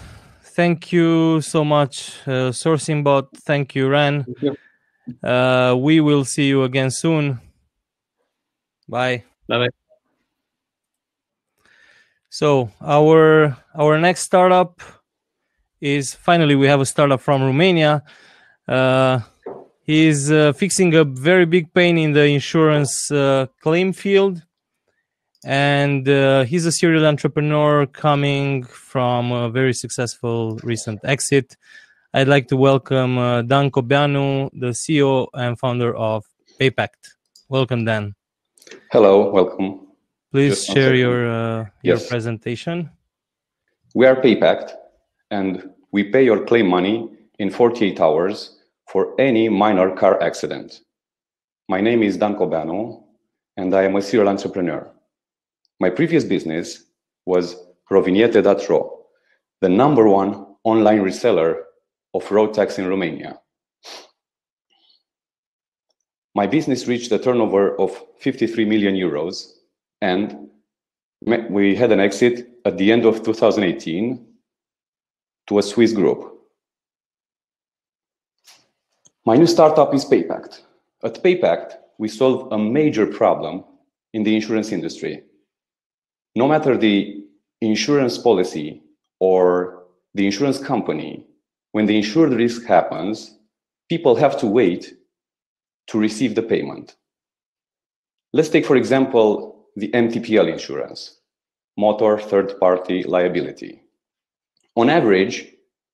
Thank you so much, uh, SourcingBot. Thank you, Ran.
Thank you.
Uh, we will see you again soon. Bye.
Bye bye.
So our our next startup is finally we have a startup from Romania. Uh, he's uh, fixing a very big pain in the insurance uh, claim field, and uh, he's a serial entrepreneur coming from a very successful recent exit. I'd like to welcome uh, Dan Cobeanu, the CEO and founder of PayPact. Welcome, Dan.
Hello, welcome.
Please
Just
share your uh, your presentation.
We are PayPact, and we pay your claim money in 48 hours for any minor car accident. My name is Dan Cobeanu, and I am a serial entrepreneur. My previous business was Rovinete.ro, the number one online reseller of road tax in Romania. My business reached a turnover of 53 million euros, and we had an exit at the end of 2018 to a Swiss group. My new startup is PayPact. At PayPact, we solve a major problem in the insurance industry. No matter the insurance policy or the insurance company, when the insured risk happens, people have to wait to receive the payment. Let's take, for example, the MTPL insurance, motor third party liability. On average,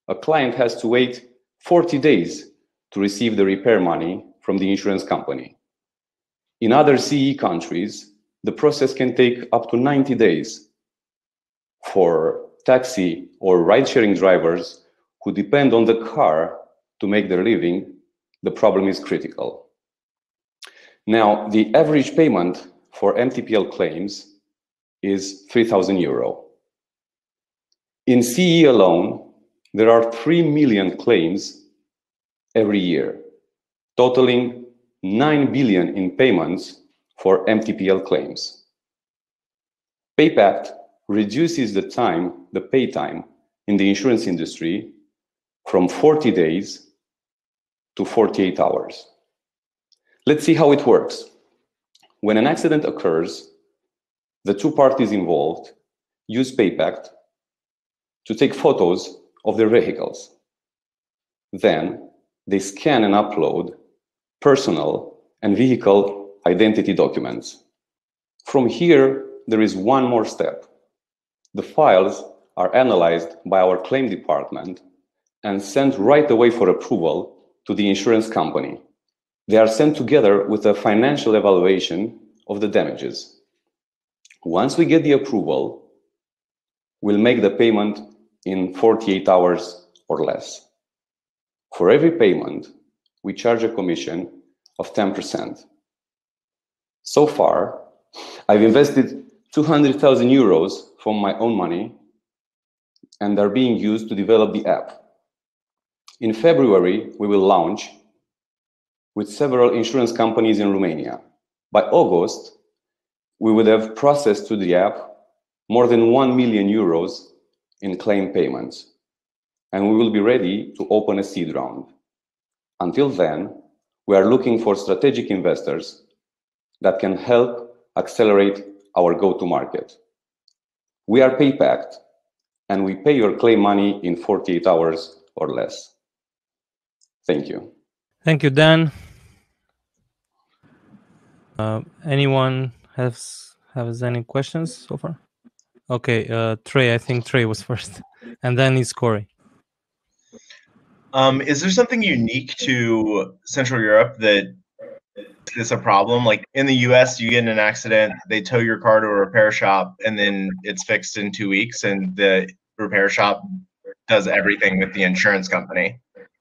a client has to wait 40 days to receive the repair money from the insurance company. In other CE countries, the process can take up to 90 days. For taxi or ride sharing drivers who depend on the car to make their living, the problem is critical. Now, the average payment for MTPL claims is 3,000 euro. In CE alone, there are 3 million claims every year, totaling 9 billion in payments for MTPL claims. PayPact reduces the time, the pay time in the insurance industry from 40 days to 48 hours. Let's see how it works. When an accident occurs, the two parties involved use PayPact to take photos of their vehicles. Then they scan and upload personal and vehicle identity documents. From here, there is one more step. The files are analyzed by our claim department and sent right away for approval to the insurance company. They are sent together with a financial evaluation of the damages. Once we get the approval, we'll make the payment in 48 hours or less. For every payment, we charge a commission of 10%. So far, I've invested 200,000 euros from my own money and are being used to develop the app. In February, we will launch with several insurance companies in Romania. By August, we would have processed to the app more than 1 million euros in claim payments, and we will be ready to open a seed round. Until then, we are looking for strategic investors that can help accelerate our go-to market. We are PayPact, and we pay your claim money in 48 hours or less. Thank you.
Thank you, Dan. Uh, anyone has has any questions so far? Okay, uh, Trey. I think Trey was first, and then it's Corey.
Um, is there something unique to Central Europe that is a problem? Like in the US, you get in an accident, they tow your car to a repair shop, and then it's fixed in two weeks, and the repair shop does everything with the insurance company.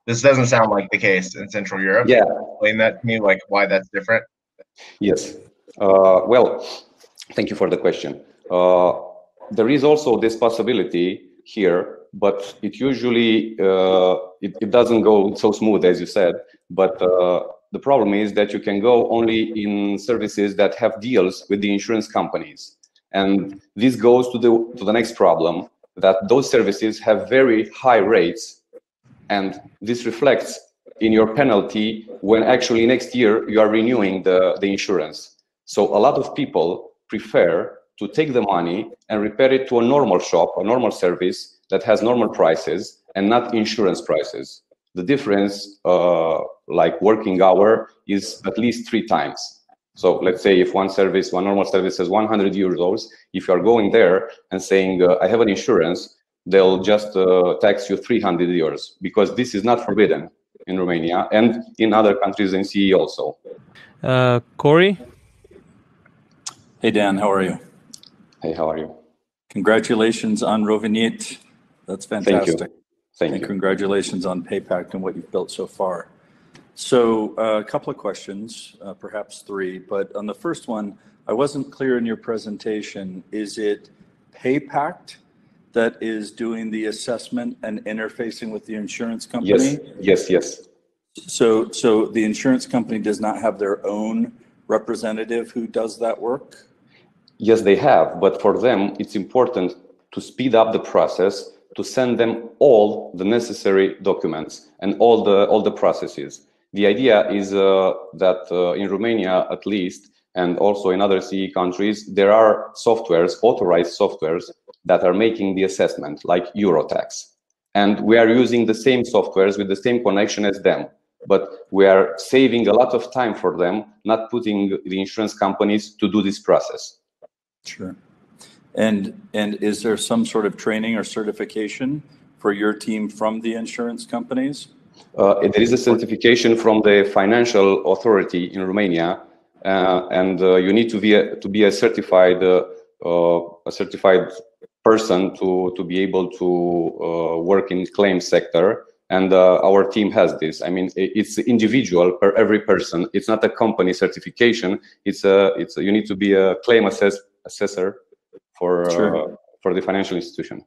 This doesn't sound like the case in Central Europe.
Yeah.
Explain that to me, like why that's different.
Yes. Uh, well, thank you for the question. Uh, there is also this possibility here, but it usually uh, it, it doesn't go so smooth as you said. But uh, the problem is that you can go only in services that have deals with the insurance companies. And this goes to the to the next problem that those services have very high rates and this reflects in your penalty when actually next year you are renewing the, the insurance. So a lot of people prefer to take the money and repair it to a normal shop, a normal service that has normal prices and not insurance prices. The difference, uh, like working hour, is at least three times. So let's say if one service, one normal service is 100 euros, if you are going there and saying, uh, I have an insurance, they'll just uh, tax you 300 euros because this is not forbidden in Romania and in other countries in CE also.
Uh, Corey?
Hey, Dan, how are you?
Hey, how are you?
Congratulations on Rovinete. That's fantastic.
Thank you. Thank
and
you.
congratulations on PayPact and what you've built so far. So uh, a couple of questions, uh, perhaps three, but on the first one, I wasn't clear in your presentation. Is it PayPact that is doing the assessment and interfacing with the insurance company?
Yes, yes, yes.
So, so the insurance company does not have their own representative who does that work?
Yes, they have, but for them, it's important to speed up the process to send them all the necessary documents and all the all the processes. The idea is uh, that uh, in Romania, at least, and also in other CE countries, there are softwares, authorized softwares, that are making the assessment, like Eurotax. And we are using the same softwares with the same connection as them. But we are saving a lot of time for them, not putting the insurance companies to do this process.
Sure. And and is there some sort of training or certification for your team from the insurance companies?
Uh, there is a certification from the financial authority in Romania, uh, and uh, you need to be a, to be a certified uh, uh, a certified person to to be able to uh, work in claim sector. And our team has this. I mean, it's individual per every person. It's not a company certification. It's a it's a, you need to be a claim assess, assessor for
Sure.
for the financial institution.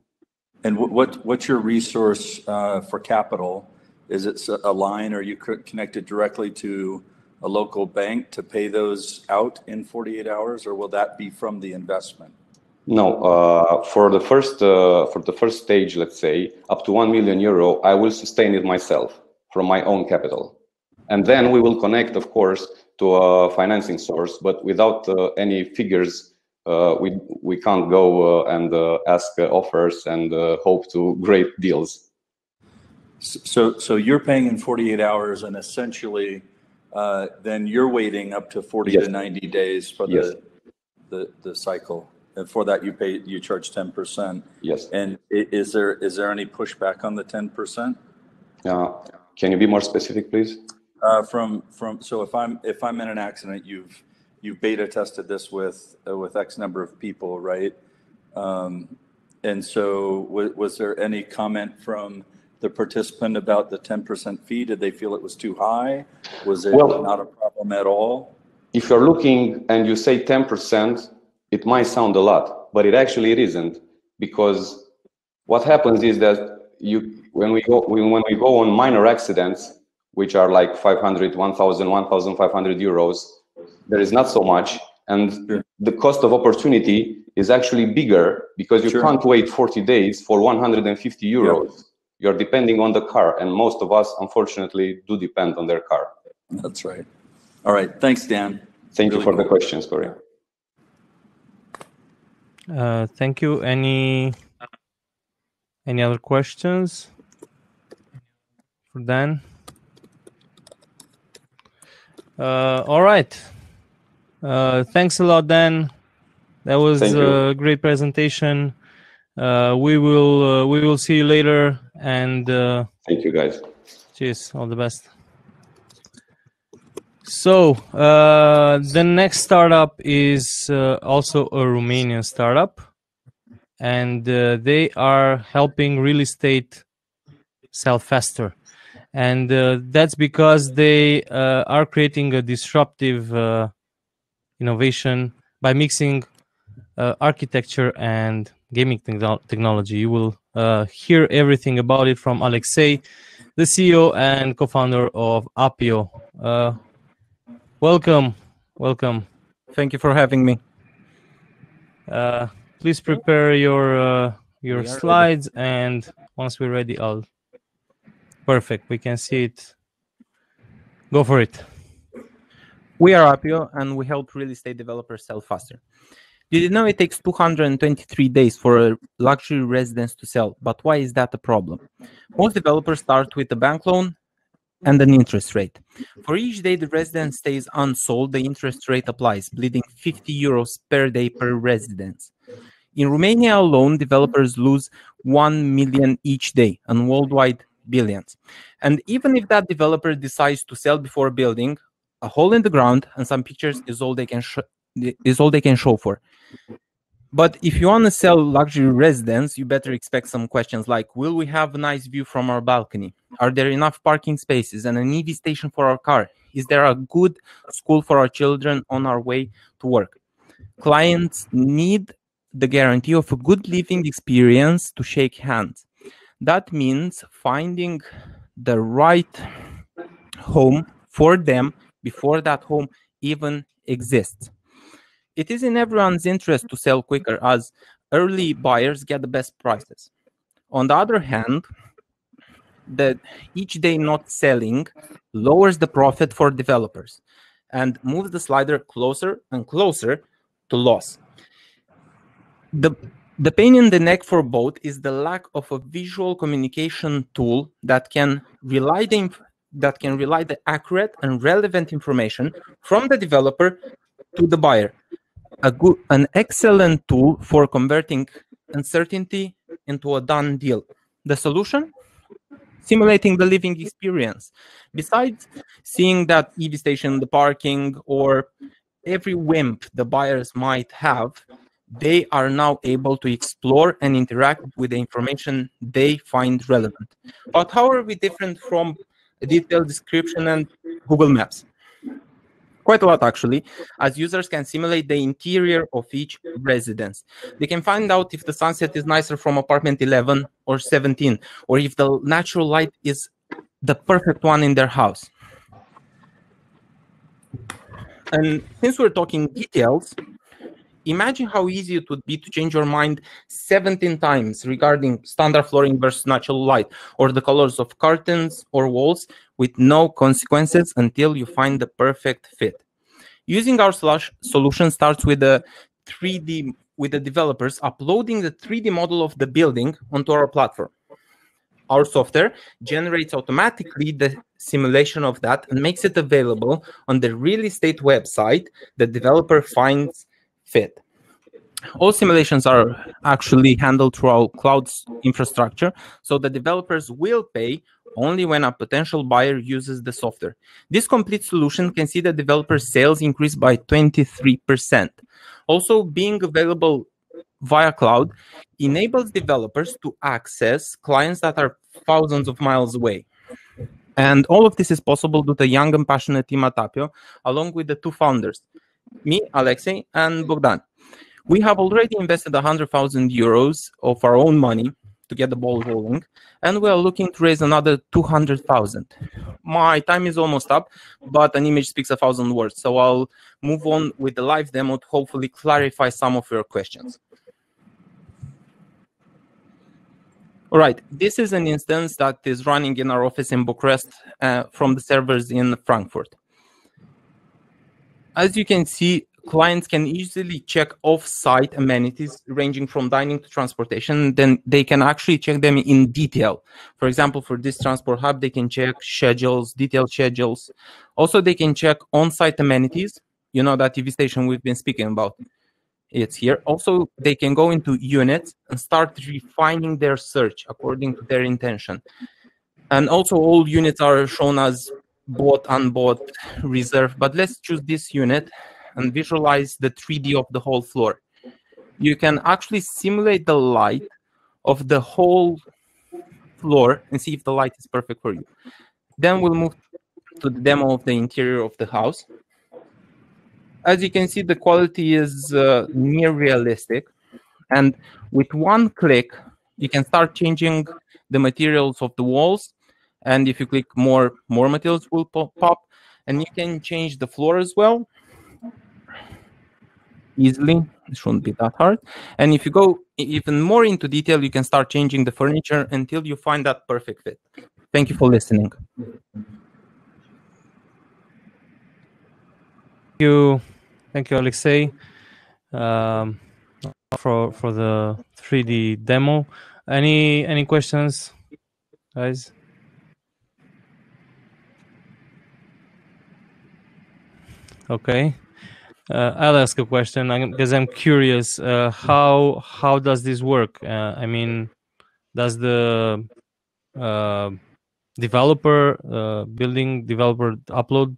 And what, what what's your resource uh, for capital? Is it a line? Are you co- connected directly to a local bank to pay those out in 48 hours, or will that be from the investment?
No, uh, for the first uh, for the first stage, let's say up to one million euro, I will sustain it myself from my own capital, and then we will connect, of course, to a financing source. But without uh, any figures, uh, we we can't go uh, and uh, ask uh, offers and uh, hope to great deals.
So, so you're paying in 48 hours, and essentially, uh, then you're waiting up to 40
Yes.
to 90 days for
Yes.
the, the the cycle. And for that, you pay you charge 10 percent.
Yes.
And is there is there any pushback on the 10 percent?
Uh, can you be more specific, please?
Uh, from from so if I'm if I'm in an accident, you've you've beta tested this with uh, with X number of people, right? Um, and so w- was there any comment from the participant about the 10% fee? Did they feel it was too high? Was it
Well-
not a problem at all?
if you're looking and you say 10%, it might sound a lot, but it actually it isn't because what happens is that you when we go when when we go on minor accidents, which are like 500, 1,000, 1,500 euros, there is not so much, and
Sure.
the cost of opportunity is actually bigger because you
Sure.
can't wait 40 days for 150 euros. You're depending on the car, and most of us, unfortunately, do depend on their car.
That's right. All right. Thanks, Dan.
Thank you
Really
for the questions, Corey.
Uh, thank you. Any any other questions for Dan? Uh, all right. Uh, thanks a lot, Dan. That was a great presentation. Uh, we will uh, we will see you later, and uh,
Thank you, guys.
cheers. All the best. So uh, the next startup is uh, also a Romanian startup, and uh, they are helping real estate sell faster, and uh, that's because they uh, are creating a disruptive uh, innovation by mixing uh, architecture and gaming techno- technology. You will uh, hear everything about it from Alexei. the CEO and co-founder of Apio. Uh, welcome, welcome.
Thank you for having me.
Uh, please prepare your uh, your slides, ready. and once we're ready, I'll. Perfect. We can see it. Go for it.
We are Apio, and we help real estate developers sell faster. Did you know it takes 223 days for a luxury residence to sell? But why is that a problem? Most developers start with a bank loan and an interest rate. For each day the residence stays unsold, the interest rate applies, bleeding 50 euros per day per residence. In Romania alone, developers lose 1 million each day and worldwide billions. And mm-hmm. even if that developer decides to sell before building, a hole in the ground and some pictures is all they can is all they can show for. But if you want to sell luxury residence, you better expect some questions like Will we have a nice view from our balcony? Are there enough parking spaces and an EV station for our car? Is there a good school for our children on our way to work? Clients need the guarantee of a good living experience to shake hands. That means finding the right home for them before that home even exists. It is in everyone's interest to sell quicker as early buyers get the best prices. On the other hand, that each day not selling lowers the profit for developers and moves the slider closer and closer to loss. The, the pain in the neck for both is the lack of a visual communication tool that can rely the that can relay the accurate and relevant information from the developer to the buyer a good, an excellent tool for converting uncertainty into a done deal. The solution? Simulating the living experience. Besides seeing that EV station, the parking, or every wimp the buyers might have, they are now able to explore and interact with the information they find relevant. But how are we different from a detailed description and Google Maps? quite a lot actually, as users can simulate the interior of each residence. They can find out if the sunset is nicer from apartment 11 or 17, or if the natural light is the perfect one in their house. And since we're talking details, imagine how easy it would be to change your mind 17 times regarding standard flooring versus natural light or the colors of curtains or walls with no consequences until you find the perfect fit. Using our solution starts with the 3D with the developers uploading the 3D model of the building onto our platform. Our software generates automatically the simulation of that and makes it available on the real estate website the developer finds fit. All simulations are actually handled through our cloud infrastructure, so the developers will pay only when a potential buyer uses the software. This complete solution can see the developer sales increase by 23%. Also, being available via cloud enables developers to access clients that are thousands of miles away. And all of this is possible due to the young and passionate team at Apio, along with the two founders, me, Alexei, and Bogdan. We have already invested 100,000 euros of our own money to get the ball rolling, and we are looking to raise another 200,000. My time is almost up, but an image speaks a thousand words, so I'll move on with the live demo to hopefully clarify some of your questions. All right, this is an instance that is running in our office in Bucharest uh, from the servers in Frankfurt. As you can see, clients can easily check off-site amenities ranging from dining to transportation. Then they can actually check them in detail. For example, for this transport hub, they can check schedules, detailed schedules. Also, they can check on-site amenities. You know that EV station we've been speaking about. It's here. Also, they can go into units and start refining their search according to their intention. And also, all units are shown as bought, unbought, reserved. But let's choose this unit and visualize the 3D of the whole floor. You can actually simulate the light of the whole floor and see if the light is perfect for you. Then we'll move to the demo of the interior of the house. As you can see, the quality is uh, near realistic. And with one click, you can start changing the materials of the walls And if you click more, more materials will pop, and you can change the floor as well easily. It shouldn't be that hard. And if you go even more into detail, you can start changing the furniture until you find that perfect fit. Thank you for listening.
Thank you, thank you, Alexei, um, for for the 3D demo. Any any questions, guys? Okay. Uh, I'll ask a question because I'm curious. Uh, how how does this work? Uh, I mean, does the uh, developer, uh, building developer, upload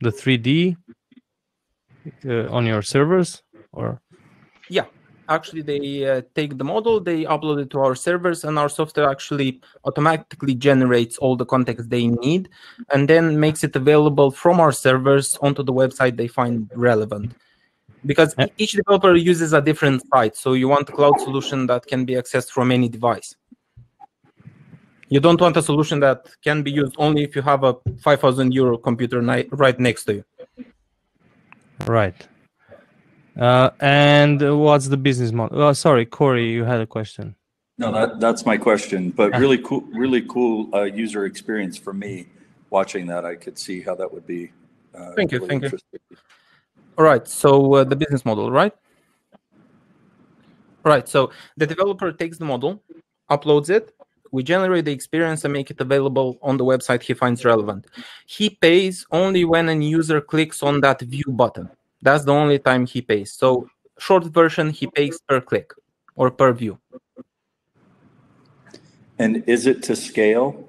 the 3D uh, on your servers, or?
Yeah, actually, they uh, take the model, they upload it to our servers, and our software actually automatically generates all the context they need, and then makes it available from our servers onto the website they find relevant because each developer uses a different site. So you want a cloud solution that can be accessed from any device. You don't want a solution that can be used only if you have a 5,000 euro computer right next to you.
Right. Uh, and what's the business model? Oh, sorry, Corey, you had a question.
No, that, that's my question. But really cool, really cool uh, user experience for me watching that. I could see how that would be. Uh,
thank you, really thank you. All right, so uh, the business model, right? All right, so the developer takes the model, uploads it, we generate the experience and make it available on the website he finds relevant. He pays only when a user clicks on that view button. That's the only time he pays. So short version, he pays per click or per view.
And is it to scale?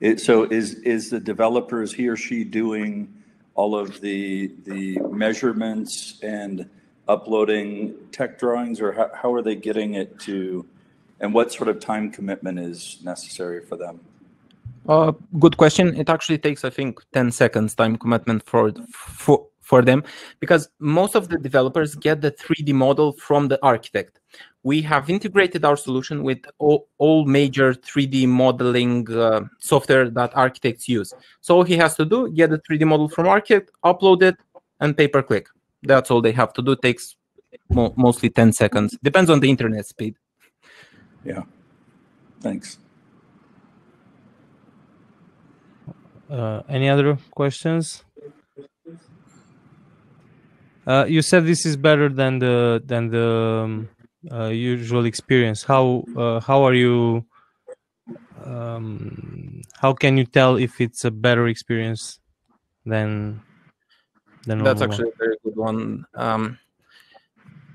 It, so is is the developer is he or she doing all of the the measurements and uploading tech drawings, or how, how are they getting it to, and what sort of time commitment is necessary for them?
Uh, good question. It actually takes, I think, 10 seconds time commitment for for for them because most of the developers get the 3D model from the architect. We have integrated our solution with all, all major 3D modeling uh, software that architects use. So all he has to do, get the 3D model from architect, upload it, and pay per click. That's all they have to do. It takes mo mostly 10 seconds. Depends on the internet speed.
Yeah. Thanks.
Uh, any other questions? Uh, you said this is better than the than the um, uh, usual experience. How uh, how are you? Um, how can you tell if it's a better experience than than
That's actually a very good one. Um,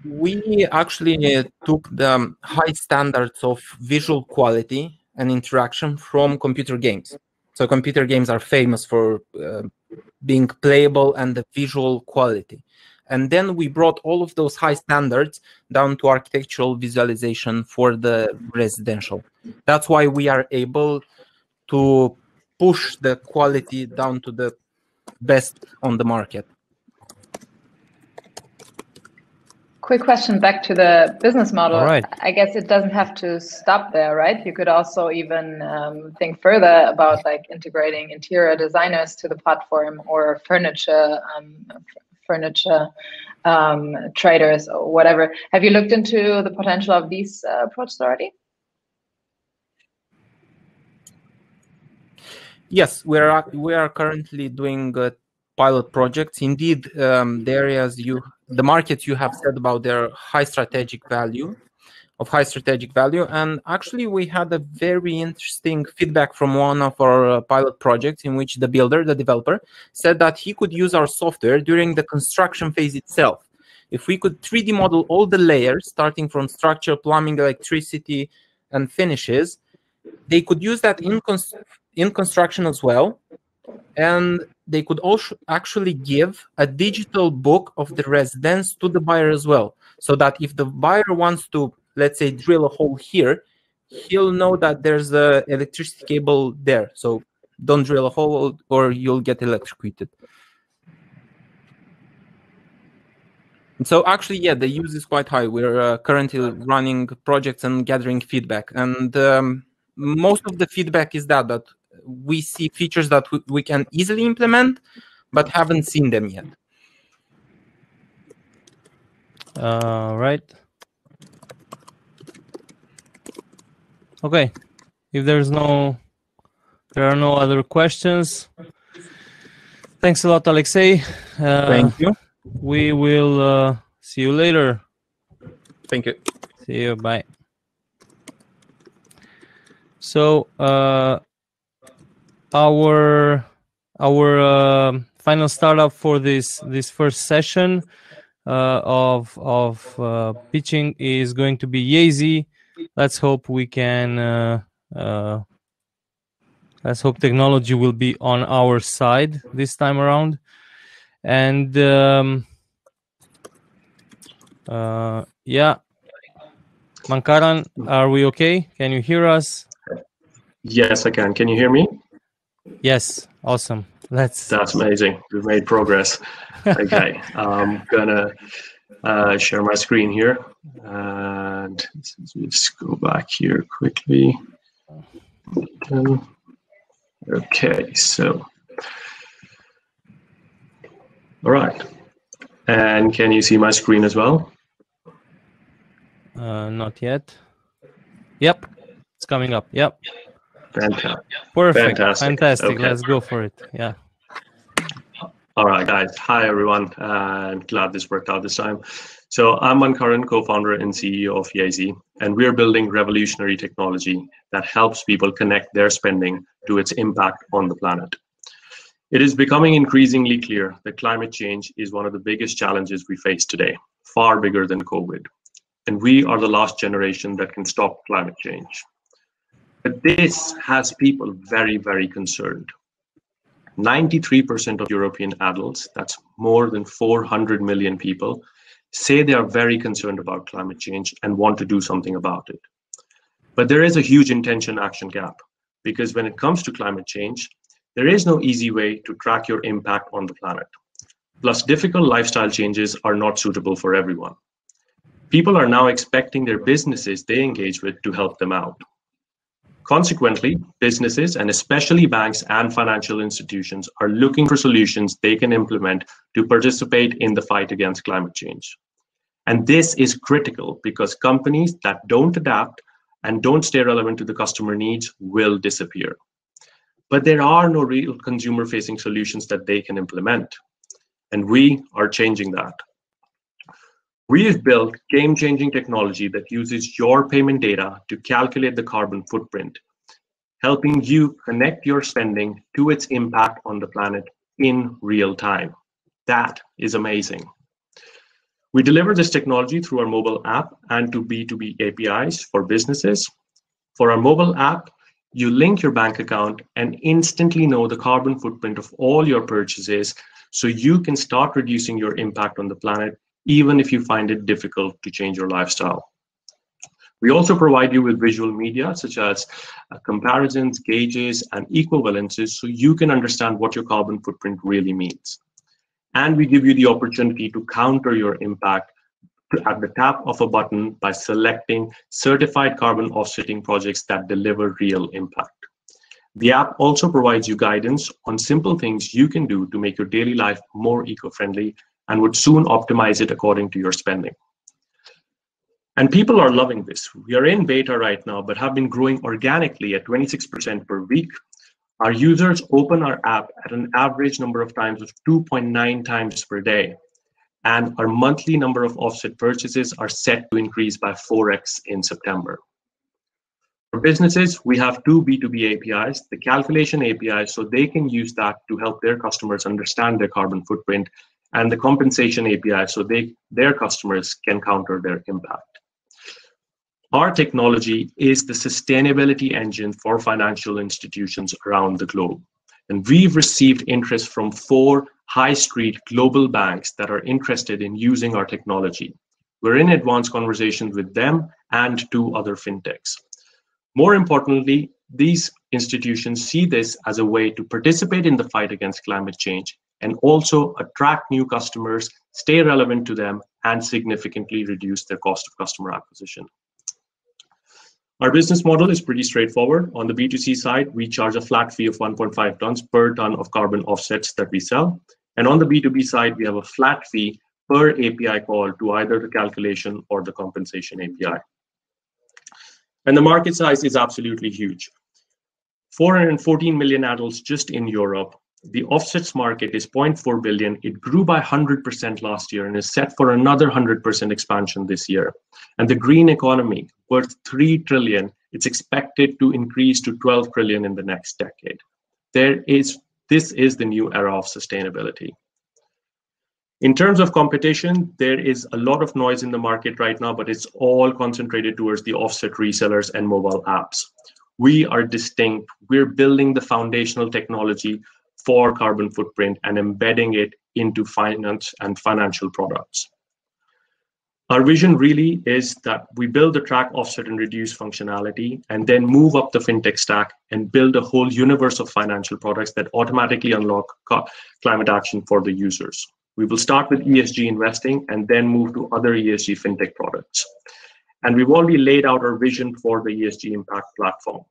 we actually took the high standards of visual quality and interaction from computer games. So computer games are famous for uh, being playable and the visual quality. And then we brought all of those high standards down to architectural visualization for the residential. That's why we are able to push the quality down to the best on the market.
Quick question back to the business model.
All right.
I guess it doesn't have to stop there, right? You could also even um, think further about like integrating interior designers to the platform or furniture um, furniture um, traders or whatever. Have you looked into the potential of these uh, approaches already?
Yes, we are we are currently doing uh, pilot projects. Indeed, um, the areas you, the markets you have said about their high strategic value, of high strategic value. And actually, we had a very interesting feedback from one of our uh, pilot projects in which the builder, the developer, said that he could use our software during the construction phase itself. If we could 3D model all the layers, starting from structure, plumbing, electricity, and finishes, they could use that in, cons in construction as well. And they could also actually give a digital book of the residence to the buyer as well. So that if the buyer wants to let's say drill a hole here he'll know that there's a electricity cable there so don't drill a hole or you'll get electrocuted so actually yeah the use is quite high we're uh, currently running projects and gathering feedback and um, most of the feedback is that that we see features that we, we can easily implement, but haven't seen them yet.
Uh, right. Okay. If there's no, there are no other questions. Thanks a lot, Alexei. Uh,
Thank you.
We will uh, see you later.
Thank you.
See you. Bye. So uh, our our uh, final startup for this this first session uh, of of uh, pitching is going to be Yayzy. Let's hope we can. Uh, uh, let's hope technology will be on our side this time around, and um, uh, yeah, Mankaran, are we okay? Can you hear us?
Yes, I can. Can you hear me?
Yes, awesome. Let's.
That's amazing. We've made progress. Okay, I'm gonna uh, share my screen here, and let's go back here quickly. Okay, so all right, and can you see my screen as well?
Uh, not yet. Yep, it's coming up. Yep.
Fantastic.
Perfect.
Fantastic.
Fantastic.
Okay.
Let's go for it. Yeah.
All right, guys. Hi, everyone. Uh, I'm glad this worked out this time. So I'm Mankaran, co-founder and CEO of Yayzy, and we're building revolutionary technology that helps people connect their spending to its impact on the planet. It is becoming increasingly clear that climate change is one of the biggest challenges we face today, far bigger than COVID. And we are the last generation that can stop climate change. But this has people very, very concerned. 93% of European adults, that's more than 400 million people, say they are very concerned about climate change and want to do something about it. But there is a huge intention action gap because when it comes to climate change, there is no easy way to track your impact on the planet. Plus, difficult lifestyle changes are not suitable for everyone. People are now expecting their businesses they engage with to help them out. Consequently, businesses and especially banks and financial institutions are looking for solutions they can implement to participate in the fight against climate change. And this is critical because companies that don't adapt and don't stay relevant to the customer needs will disappear. But there are no real consumer facing solutions that they can implement. And we are changing that. We have built game changing technology that uses your payment data to calculate the carbon footprint, helping you connect your spending to its impact on the planet in real time. That is amazing. We deliver this technology through our mobile app and to B2B APIs for businesses. For our mobile app, you link your bank account and instantly know the carbon footprint of all your purchases so you can start reducing your impact on the planet even if you find it difficult to change your lifestyle. We also provide you with visual media such as uh, comparisons, gauges, and equivalences so you can understand what your carbon footprint really means. And we give you the opportunity to counter your impact at the tap of a button by selecting certified carbon offsetting projects that deliver real impact. The app also provides you guidance on simple things you can do to make your daily life more eco-friendly and would soon optimize it according to your spending. And people are loving this. We are in beta right now, but have been growing organically at 26% per week. Our users open our app at an average number of times of 2.9 times per day. And our monthly number of offset purchases are set to increase by 4x in September. For businesses, we have two B2B APIs, the calculation API, so they can use that to help their customers understand their carbon footprint, and the compensation API, so they, their customers can counter their impact. Our technology is the sustainability engine for financial institutions around the globe. And we've received interest from four high street global banks that are interested in using our technology. We're in advanced conversations with them and two other fintechs. More importantly, these institutions see this as a way to participate in the fight against climate change and also attract new customers, stay relevant to them, and significantly reduce their cost of customer acquisition. Our business model is pretty straightforward. On the B2C side, we charge a flat fee of 1.5 tons per ton of carbon offsets that we sell. And on the B2B side, we have a flat fee per API call to either the calculation or the compensation API. And the market size is absolutely huge. 414 million adults just in Europe. The offsets market is 0.4 billion. It grew by 100% last year and is set for another 100% expansion this year. And the green economy, worth 3 trillion, it's expected to increase to 12 trillion in the next decade. There is this is the new era of sustainability. In terms of competition, there is a lot of noise in the market right now, but it's all concentrated towards the offset resellers and mobile apps. We are distinct. We're building the foundational technology for carbon footprint and embedding it into finance and financial products. Our vision really is that we build the track, offset, and reduce functionality, and then move up the fintech stack and build a whole universe of financial products that automatically unlock climate action for the users. We will start with ESG investing and then move to other ESG fintech products. And we've already laid out our vision for the ESG impact platform.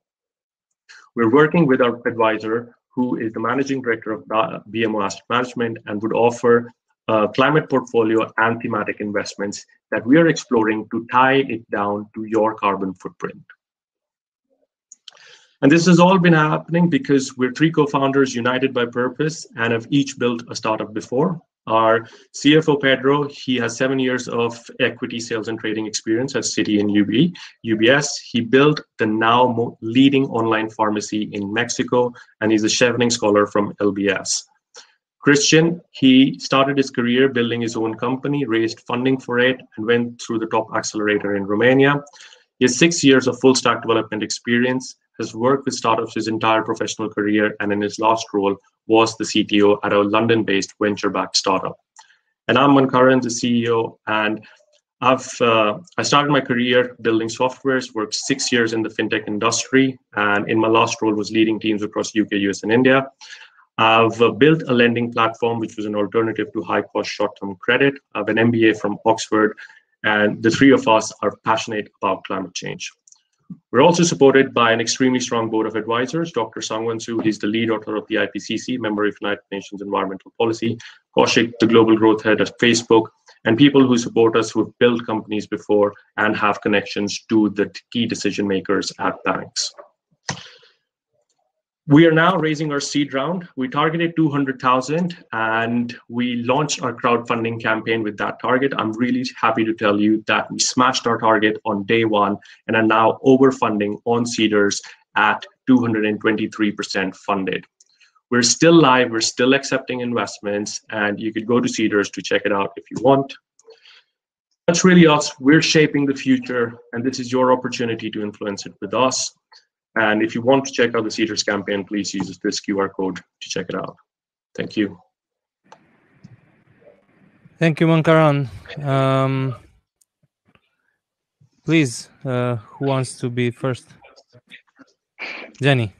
We're working with our advisor, who is the managing director of BMO Asset Management, and would offer uh, climate portfolio and thematic investments that we are exploring to tie it down to your carbon footprint. And this has all been happening because we're three co-founders united by purpose and have each built a startup before. Our CFO, Pedro, he has seven years of equity sales and trading experience at Citi and UB, UBS. He built the now leading online pharmacy in Mexico, and he's a Chevening Scholar from LBS. Christian, he started his career building his own company, raised funding for it, and went through the top accelerator in Romania. He has six years of full stack development experience, has worked with startups his entire professional career, and in his last role was the CTO at a London-based venture-backed startup. And I'm Mankaran, the CEO, and I've uh, I started my career building softwares, worked six years in the fintech industry, and in my last role was leading teams across UK, US, and India. I've uh, built a lending platform, which was an alternative to high-cost short-term credit. I have an MBA from Oxford, and the three of us are passionate about climate change. We're also supported by an extremely strong board of advisors. Dr. Sangwon Suh, he's the lead author of the IPCC, member of United Nations Environmental Policy. Kaushik, the global growth head at Facebook, and people who support us who have built companies before and have connections to the key decision makers at banks. We are now raising our seed round. We targeted 200,000 and we launched our crowdfunding campaign with that target. I'm really happy to tell you that we smashed our target on day one and are now overfunding on Seedrs at 223% funded. We're still live, we're still accepting investments, and you could go to Seedrs to check it out if you want. That's really us. We're shaping the future, and this is your opportunity to influence it with us. And if you want to check out the Seedrs campaign, please use this QR code to check it out. Thank you.
Thank you, Mankaran. Um, please, uh, who wants to be first? Jenny.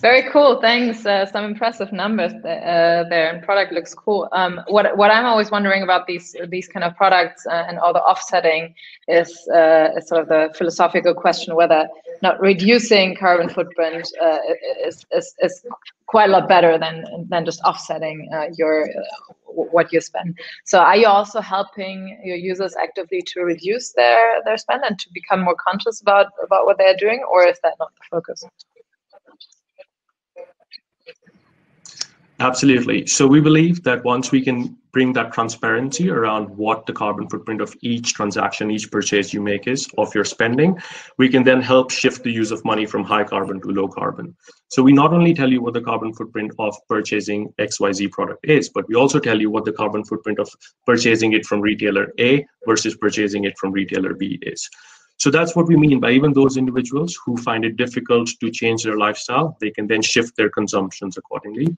Very cool. Thanks. Uh, some impressive numbers th uh, there, and product looks cool. Um, what what I'm always wondering about these these kind of products uh, and all the offsetting is, uh, is sort of the philosophical question whether not reducing carbon footprint uh, is, is, is quite a lot better than than just offsetting uh, your what you spend. So, are you also helping your users actively to reduce their their spend and to become more conscious about about what they're doing, or is that not the focus?
Absolutely. So we believe that once we can bring that transparency around what the carbon footprint of each transaction, each purchase you make is of your spending, we can then help shift the use of money from high carbon to low carbon. So we not only tell you what the carbon footprint of purchasing XYZ product is, but we also tell you what the carbon footprint of purchasing it from retailer A versus purchasing it from retailer B is. So that's what we mean by even those individuals who find it difficult to change their lifestyle, they can then shift their consumptions accordingly.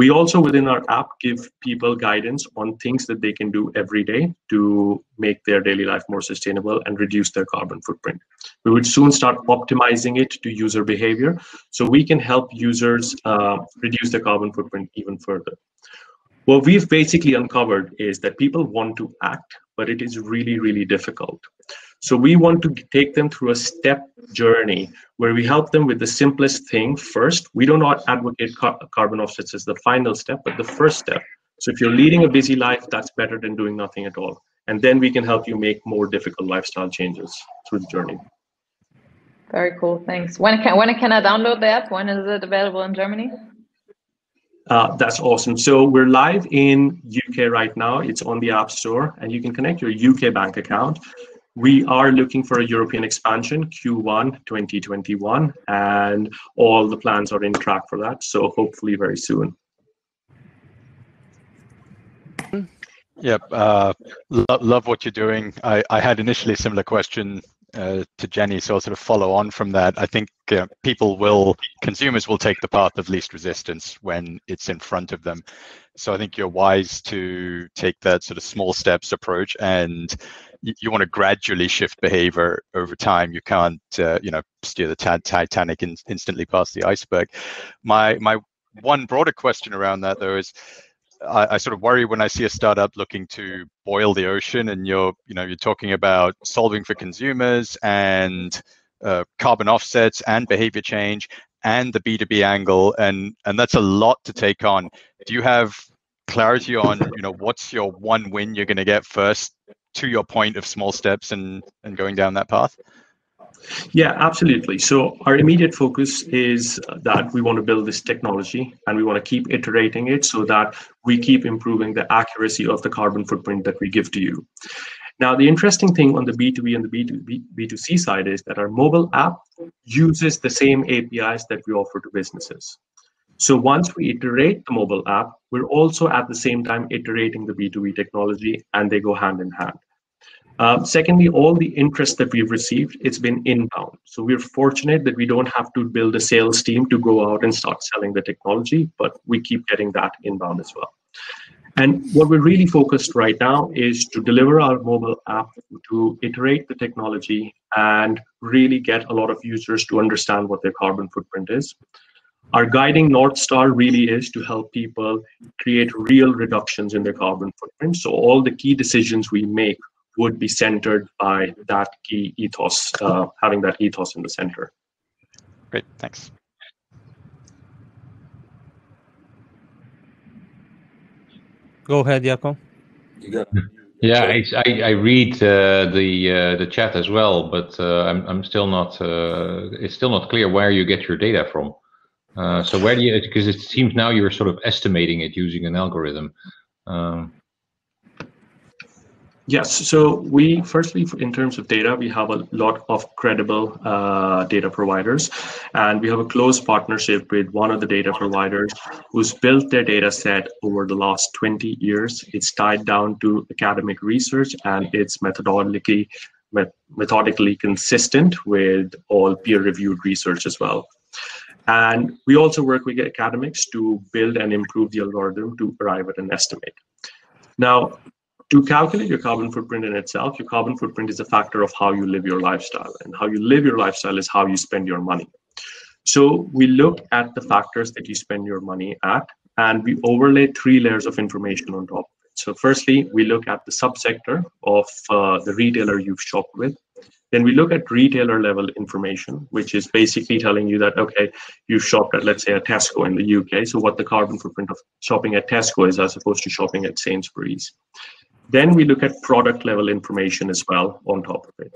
We also within our app give people guidance on things that they can do every day to make their daily life more sustainable and reduce their carbon footprint. We would soon start optimizing it to user behavior so we can help users uh, reduce their carbon footprint even further. What we've basically uncovered is that people want to act, but it is really, really difficult. So we want to take them through a step journey where we help them with the simplest thing first. We do not advocate car carbon offsets as the final step, but the first step. So if you're leading a busy life, that's better than doing nothing at all. And then we can help you make more difficult lifestyle changes through the journey.
Very cool. Thanks. When can when can I download the app? When is it available in Germany?
Uh, that's awesome. So we're live in UK right now. It's on the App Store, and you can connect your UK bank account. We are looking for a European expansion Q1 2021, and all the plans are in track for that. So hopefully very soon.
Yep, uh, lo love what you're doing. I, I had initially a similar question uh, to Jenny, so I'll sort of follow on from that. I think uh, people will, consumers will take the path of least resistance when it's in front of them. So I think you're wise to take that sort of small steps approach, and you, you want to gradually shift behavior over time. You can't, uh, you know, steer the Titanic in, instantly past the iceberg. My my one broader question around that though is I, I, sort of worry when I see a startup looking to boil the ocean, and you're, you know, you're talking about solving for consumers and uh, carbon offsets and behavior change and the B2B angle, and and that's a lot to take on. Do you have clarity on, you know, what's your one win you're going to get first? To your point of small steps and and going down that path.
Yeah, absolutely. So our immediate focus is that we want to build this technology and we want to keep iterating it so that we keep improving the accuracy of the carbon footprint that we give to you. Now, the interesting thing on the B2B and the B2B, B2C side is that our mobile app uses the same APIs that we offer to businesses. So once we iterate the mobile app, we're also at the same time iterating the B2B technology and they go hand in hand. Uh, secondly, all the interest that we've received, it's been inbound. So we're fortunate that we don't have to build a sales team to go out and start selling the technology, but we keep getting that inbound as well. And what we're really focused right now is to deliver our mobile app to iterate the technology and really get a lot of users to understand what their carbon footprint is. Our guiding North Star really is to help people create real reductions in their carbon footprint. So all the key decisions we make would be centered by that key ethos, uh, having that ethos in the center.
Great, thanks.
Go ahead, Jaco.
Yeah, I, I, I read uh, the uh, the chat as well, but uh, I'm I'm still not uh, it's still not clear where you get your data from. Uh, so where do you because it seems now you're sort of estimating it using an algorithm. Um,
Yes. So we firstly, in terms of data, we have a lot of credible uh, data providers, and we have a close partnership with one of the data providers who's built their data set over the last 20 years. It's tied down to academic research, and it's methodologically methodically consistent with all peer-reviewed research as well. And we also work with academics to build and improve the algorithm to arrive at an estimate. Now, to calculate your carbon footprint in itself, your carbon footprint is a factor of how you live your lifestyle. And how you live your lifestyle is how you spend your money. So we look at the factors that you spend your money at, and we overlay three layers of information on top of it. So firstly, we look at the subsector of uh, the retailer you've shopped with. Then we look at retailer level information, which is basically telling you that, okay, you've shopped at, let's say, a Tesco in the UK. So what the carbon footprint of shopping at Tesco is as opposed to shopping at Sainsbury's. Then we look at product level information as well on top of it.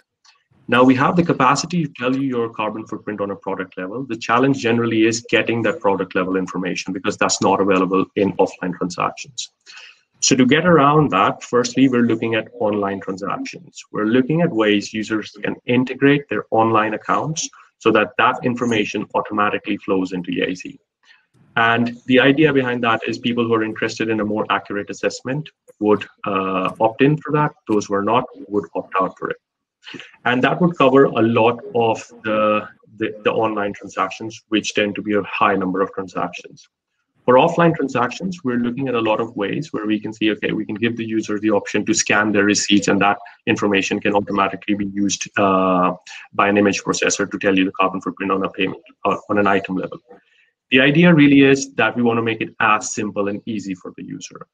Now we have the capacity to tell you your carbon footprint on a product level. The challenge generally is getting that product level information because that's not available in offline transactions. So to get around that, firstly, we're looking at online transactions. We're looking at ways users can integrate their online accounts so that that information automatically flows into Yayzy. And the idea behind that is people who are interested in a more accurate assessment would uh, opt in for that. Those who are not would opt out for it. And that would cover a lot of the, the, the online transactions, which tend to be a high number of transactions. For offline transactions, we're looking at a lot of ways where we can see, okay, we can give the user the option to scan their receipts, and that information can automatically be used uh, by an image processor to tell you the carbon footprint on a payment uh, on an item level. The idea really is that we want to make it as simple and easy for the user.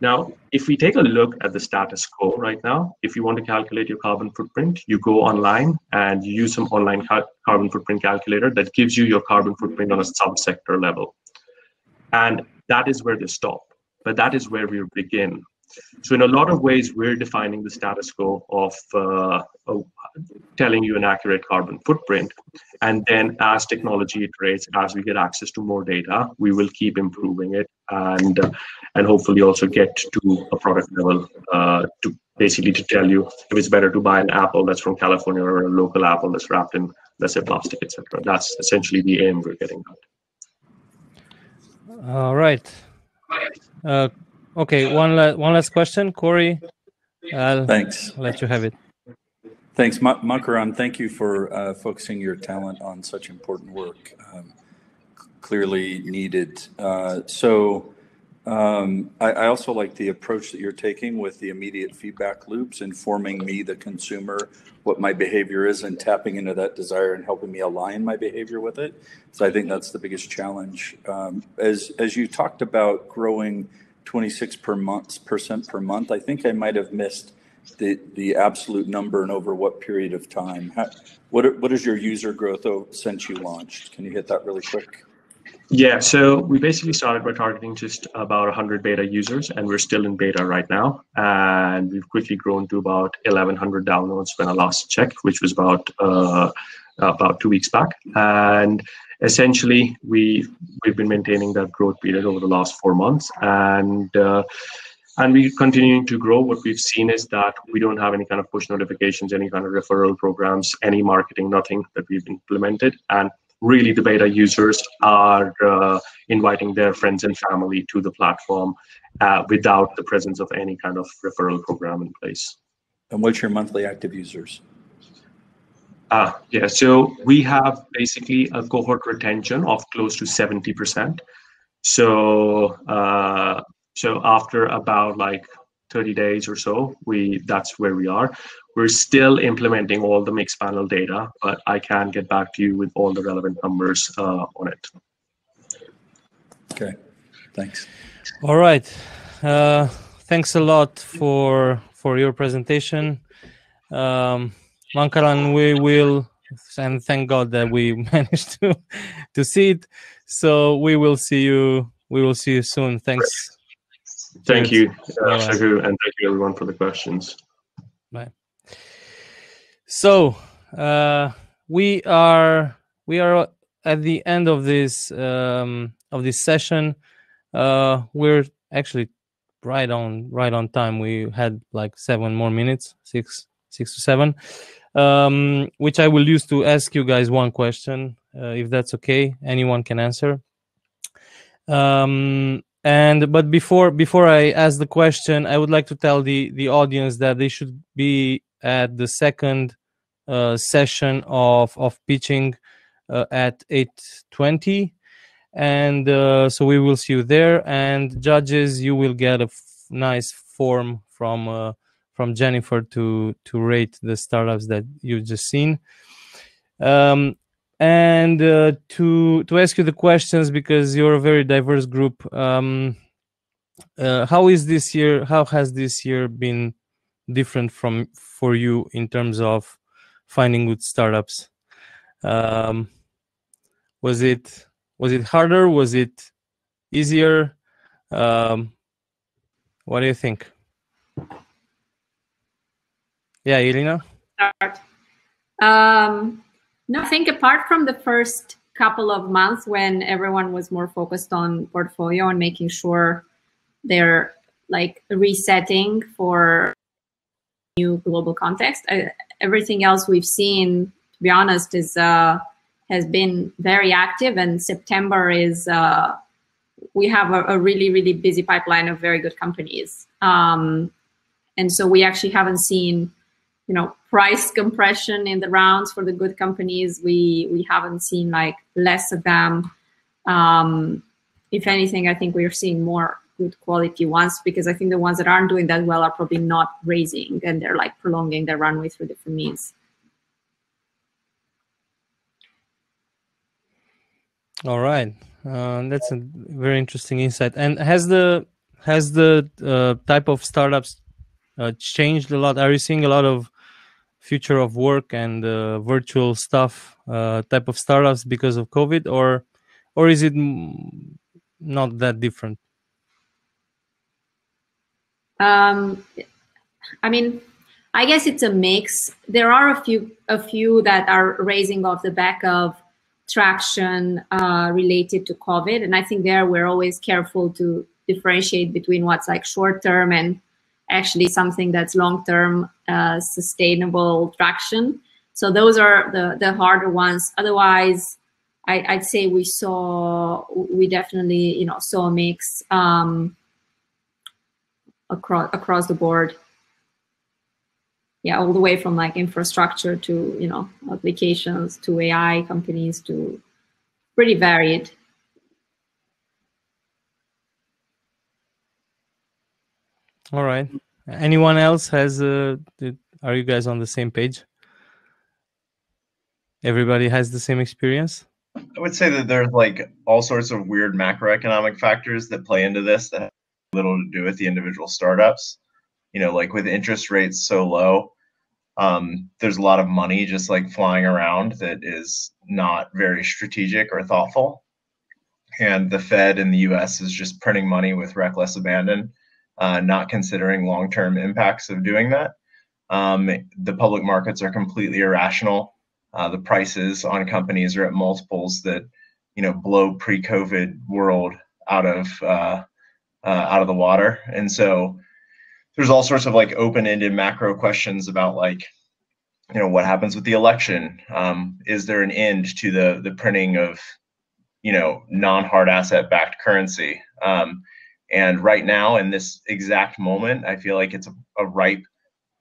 Now, if we take a look at the status quo right now, if you want to calculate your carbon footprint, you go online and you use some online carbon footprint calculator that gives you your carbon footprint on a subsector level. And that is where they stop. But that is where we begin. So in a lot of ways, we're defining the status quo of, uh, telling you an accurate carbon footprint. And then as technology iterates, as we get access to more data, we will keep improving it and uh, and hopefully also get to a product level uh, to basically to tell you if it's better to buy an apple that's from California or a local apple that's wrapped in let's say plastic, etc. That's essentially the aim we're getting
at. All right. Uh, Okay, one la- one last question, Corey. I'll
Thanks.
Let you have it.
Thanks, Ma- Makaran. Thank you for uh, focusing your talent on such important work. Um, clearly needed. Uh, so, um, I, I, also like the approach that you're taking with the immediate feedback loops, informing me, the consumer, what my behavior is, and tapping into that desire and helping me align my behavior with it. So, I think that's the biggest challenge. Um, as as you talked about growing 26 per month percent per month. I think I might have missed the the absolute number and over what period of time. How, what what is your user growth since you launched? Can you hit that really quick?
Yeah, so we basically started by targeting just about 100 beta users, and we're still in beta right now. And we've quickly grown to about 1,100 downloads when I last checked, which was about uh, about two weeks back. And essentially we we've been maintaining that growth period over the last four months and uh, and we're continuing to grow. What we've seen is that we don't have any kind of push notifications any kind of referral programs any marketing nothing that we've implemented. And really the beta users are uh, inviting their friends and family to the platform uh, without the presence of any kind of referral program in place.
And what's your monthly active users
Ah, yeah. So we have basically a cohort retention of close to 70%. So uh, so after about like 30 days or so, we that's where we are. We're still implementing all the Mixpanel data, but I can get back to you with all the relevant numbers uh, on it.
Okay, thanks.
All right. Uh, thanks a lot for for your presentation. Um, Makaran, we will, and thank God that we managed to to see it. So we will see you. We will see you soon. Thanks.
Thank you, uh, Shaku, and thank you everyone for the questions.
Bye. So uh, we are we are at the end of this um, of this session. Uh, we're actually right on right on time. We had like seven more minutes, six six to seven um, which I will use to ask you guys one question, uh, if that's okay. Anyone can answer. Um, and but before before I ask the question, I would like to tell the the audience that they should be at the second uh, session of of pitching uh, at 8:20, and uh, so we will see you there. And judges, you will get a nice form from uh, from Jennifer to to rate the startups that you've just seen. Um, and uh, to to ask you the questions because you're a very diverse group. Um, uh, how is this year? How has this year been different from for you in terms of finding good startups? Um, was it was it harder? Was it easier? Um, what do you think? Yeah, Irina?
Start. Um, no, I think apart from the first couple of months when everyone was more focused on portfolio and making sure they're like resetting for new global context, I, everything else we've seen, to be honest, is uh, has been very active. And September is uh, we have a, a, really really busy pipeline of very good companies. Um, and so we actually haven't seen you know price compression in the rounds for the good companies. We we haven't seen like less of them. Um, if anything i think we're seeing more good quality ones because i think the ones that aren't doing that well are probably not raising and they're like prolonging their runway through different means.
All right. Uh, that's a very interesting insight. And has the has the uh, type of startups uh, changed a lot? Are you seeing a lot of future of work and uh, virtual stuff uh, type of startups because of COVID, or or is it not that different?
Um, I mean, I guess it's a mix. There are a few a few that are raising off the back of traction uh, related to COVID, and I think there we're always careful to differentiate between what's like short term and actually something that's long term uh, sustainable traction. So those are the the harder ones. Otherwise, I, would say we saw we definitely you know saw a mix um, across across the board yeah, all the way from like infrastructure to, you know, applications to AI companies to pretty varied.
All right. Anyone else has, uh, are you guys on the same page? Everybody has the same experience?
I would say that there's like all sorts of weird macroeconomic factors that play into this that have little to do with the individual startups. You know, like with interest rates so low, um, there's a lot of money just like flying around that is not very strategic or thoughtful. And the Fed in the US is just printing money with reckless abandon, uh, not considering long term impacts of doing that. Um, the public markets are completely irrational. Uh, the prices on companies are at multiples that you know blow pre-COVID world out of uh, uh out of the water, and so there's all sorts of like open-ended macro questions about like you know what happens with the election um, is there an end to the the printing of you know non-hard asset backed currency um, and right now in this exact moment i feel like it's a, a ripe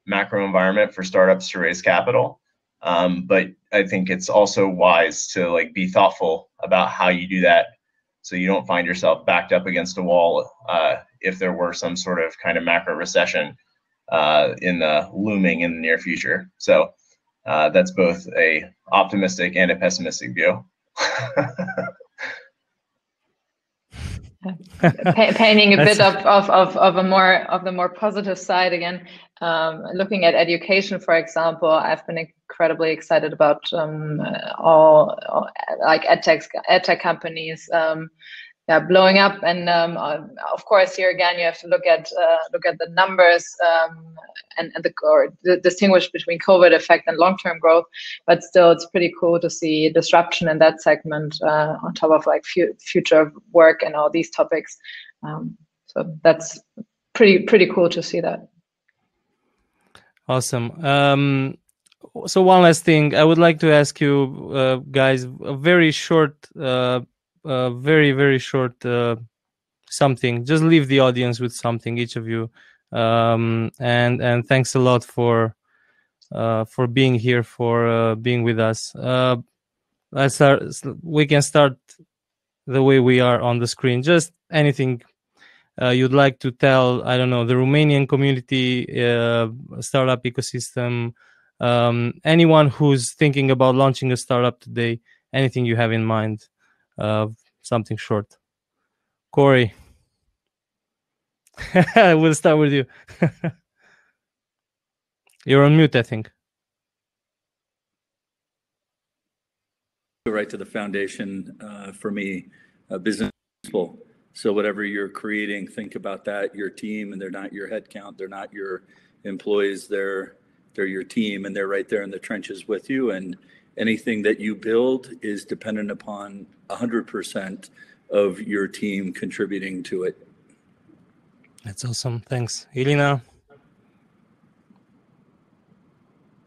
macro environment for startups to raise capital um, but i think it's also wise to like be thoughtful about how you do that so you don't find yourself backed up against a wall uh, if there were some sort of kind of macro recession uh, in the looming in the near future. So uh, that's both a optimistic and a pessimistic view.
painting a bit of, of, of, of a more of the more positive side again. Um, looking at education for example i've been incredibly excited about um, all, all, like edtech edtech companies um, yeah, blowing up. And um, uh, of course, here again, you have to look at uh, look at the numbers um, and, and the or distinguish between COVID effect and long term growth. But still, it's pretty cool to see disruption in that segment uh, on top of like fu- future work and all these topics. Um, so that's pretty pretty cool to see that.
Awesome. Um, so one last thing, I would like to ask you uh, guys a very short uh, uh, very very short uh, something. Just leave the audience with something, each of you. Um, and and thanks a lot for uh, for being here, for uh, being with us. Uh, let's start. We can start the way we are on the screen. Just anything uh, you'd like to tell, I don't know, the Romanian community, uh, startup ecosystem, um, anyone who's thinking about launching a startup today, anything you have in mind uh, something short. Corey, we'll start with you. You're on mute, I think.
Right to the foundation uh, for me, uh, business people. So whatever you're creating, think about that. Your team, and they're not your headcount. They're not your employees. They're they're your team, and they're right there in the trenches with you. And anything that you build is dependent upon 100% of your team contributing to it.
That's awesome. Thanks. Elena?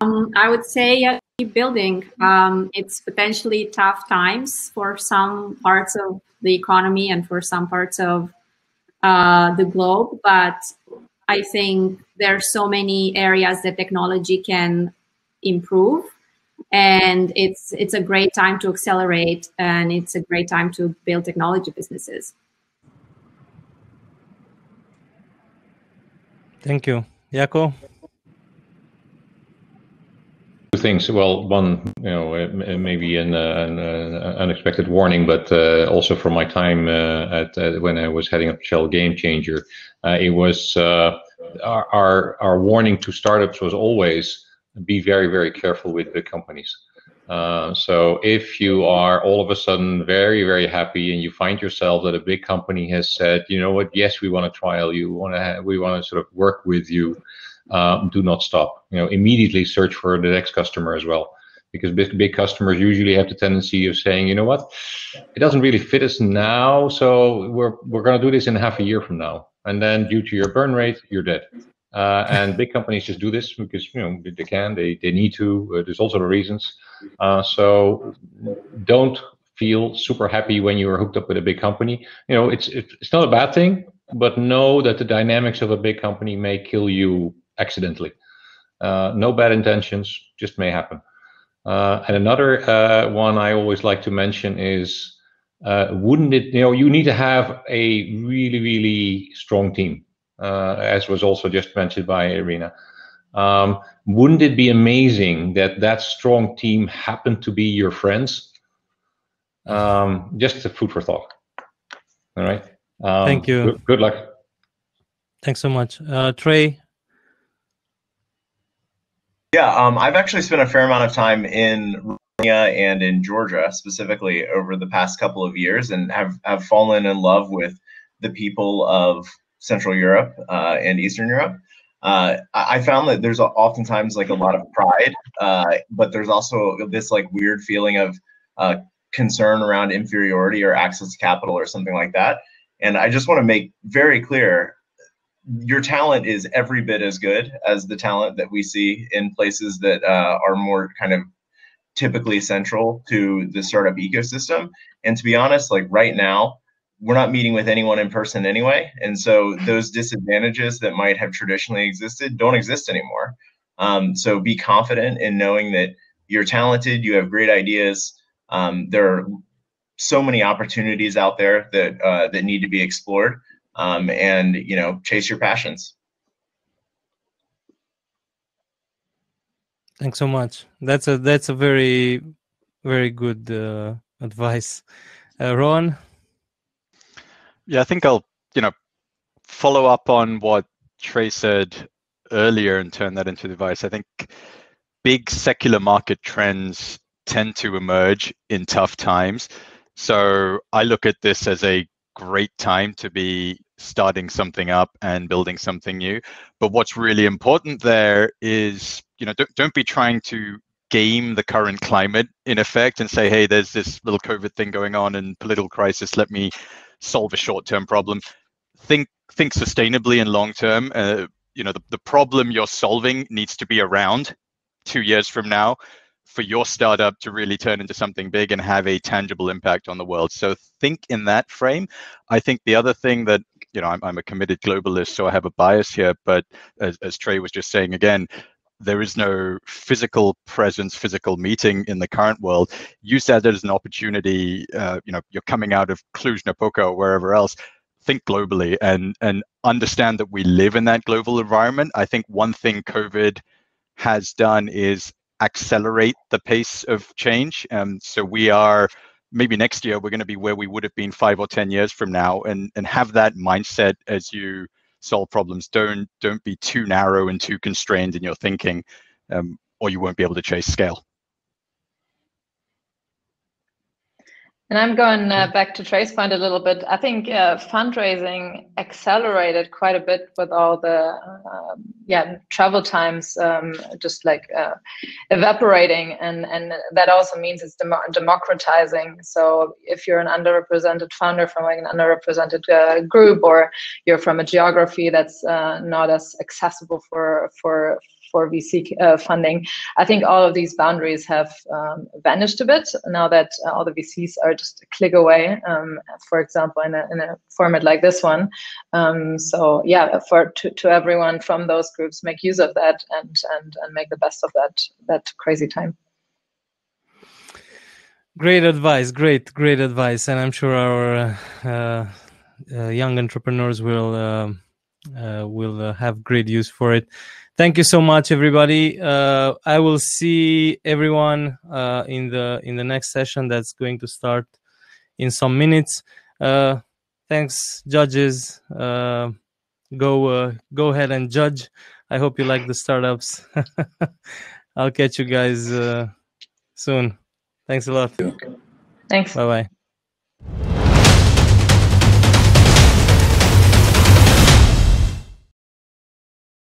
Um, I would say yeah, keep building. Um, it's potentially tough times for some parts of the economy and for some parts of uh, the globe, but I think there are so many areas that technology can improve and it's it's a great time to accelerate and it's a great time to build technology businesses.
Thank you. Jaco?
Things. Well, one, you know, maybe an, an, an unexpected warning, but uh, also from my time uh, at, uh, when I was heading up Shell Game Changer, it was our, our our warning to startups was always be very very careful with the companies. Uh, so if you are all of a sudden very very happy and you find yourself that a big company has said you know what? Yes we want to trial you. Want to we want to sort of work with you um, do not stop. You know immediately search for the next customer as well. Because big, big customers usually have the tendency of saying you know what? It doesn't really fit us now so we're we're going to do this in half a year from now. And then due to your burn rate you're dead uh, and big companies just do this because you know they can, they they need to. Uh, there's also the reasons. Uh, so don't feel super happy when you are hooked up with a big company. You know, it's it's not a bad thing, but know that the dynamics of a big company may kill you accidentally. Uh, no bad intentions, just may happen. Uh, and another uh, one I always like to mention is. wouldn't it, you know, you need to have a really, really strong team as was also just mentioned by Irina. Um, wouldn't it be amazing that that strong team happened to be your friends? Um, just a food for thought. All right. Um,
Thank you.
Good, good, luck.
Thanks so much, uh, Trey.
Yeah, um, I've actually spent a fair amount of time in Romania and in Georgia specifically over the past couple of years, and have have fallen in love with the people of Central Europe uh, and Eastern Europe. Uh, I found that there's oftentimes like a lot of pride, uh, but there's also this like weird feeling of uh, concern around inferiority or access to capital or something like that. And I just want to make very clear your talent is every bit as good as the talent that we see in places that uh, are more kind of typically central to the startup ecosystem. And to be honest, like right now, we're not meeting with anyone in person anyway. And so those disadvantages that might have traditionally existed don't exist anymore. Um, so be confident in knowing that you're talented, you have great ideas. Um, there are so many opportunities out there that uh, that need to be explored, um, and you know, chase your passions.
Thanks so much. That's a that's a very very good uh, advice, uh, Ron.
Yeah, I think I'll, you know, follow up on what Trey said earlier and turn that into advice. I think big secular market trends tend to emerge in tough times. So I look at this as a great time to be starting something up and building something new. But what's really important there is, you know, don't, don't be trying to game the current climate in effect and say, hey, there's this little COVID thing going on and political crisis. Let me solve a short-term problem. Think think sustainably and long-term. Uh, you know, the, the problem you're solving needs to be around two years from now for your startup to really turn into something big and have a tangible impact on the world. So think in that frame. I think the other thing that you know, I'm, I'm a committed globalist, so I have a bias here. But as, as Trey was just saying again, there is no physical presence, physical meeting in the current world. Use that as an opportunity. Uh, you know, you're coming out of Cluj-Napoca or wherever else. Think globally and and understand that we live in that global environment. I think one thing COVID has done is accelerate the pace of change. Um, so we are maybe next year we're going to be where we would have been five or ten years from now, and and have that mindset as you solve problems. Don't don't be too narrow and too constrained in your thinking, um, or you won't be able to chase scale.
And I'm going uh, back to Trey's point a little bit. I think uh, fundraising accelerated quite a bit with all the uh, yeah travel times um, just like uh, evaporating, and and that also means it's dem democratizing. So if you're an underrepresented founder from like an underrepresented uh, group, or you're from a geography that's uh, not as accessible for for for VC uh, funding. I think all of these boundaries have um, vanished a bit now that uh, all the VCs are just a click away. Um, for example, in a, in a format like this one. Um, so yeah, for to, to everyone from those groups, make use of that and and and make the best of that that crazy time.
Great advice, great great advice, and I'm sure our uh, uh, young entrepreneurs will um, uh, will uh, have great use for it. Thank you so much, everybody. Uh, I will see everyone uh, in the in the next session that's going to start in some minutes. Uh, thanks, judges. Uh, go uh, go ahead and judge. I hope you like the startups. I'll catch you guys uh, soon. Thanks a lot.
Thanks.
Bye bye.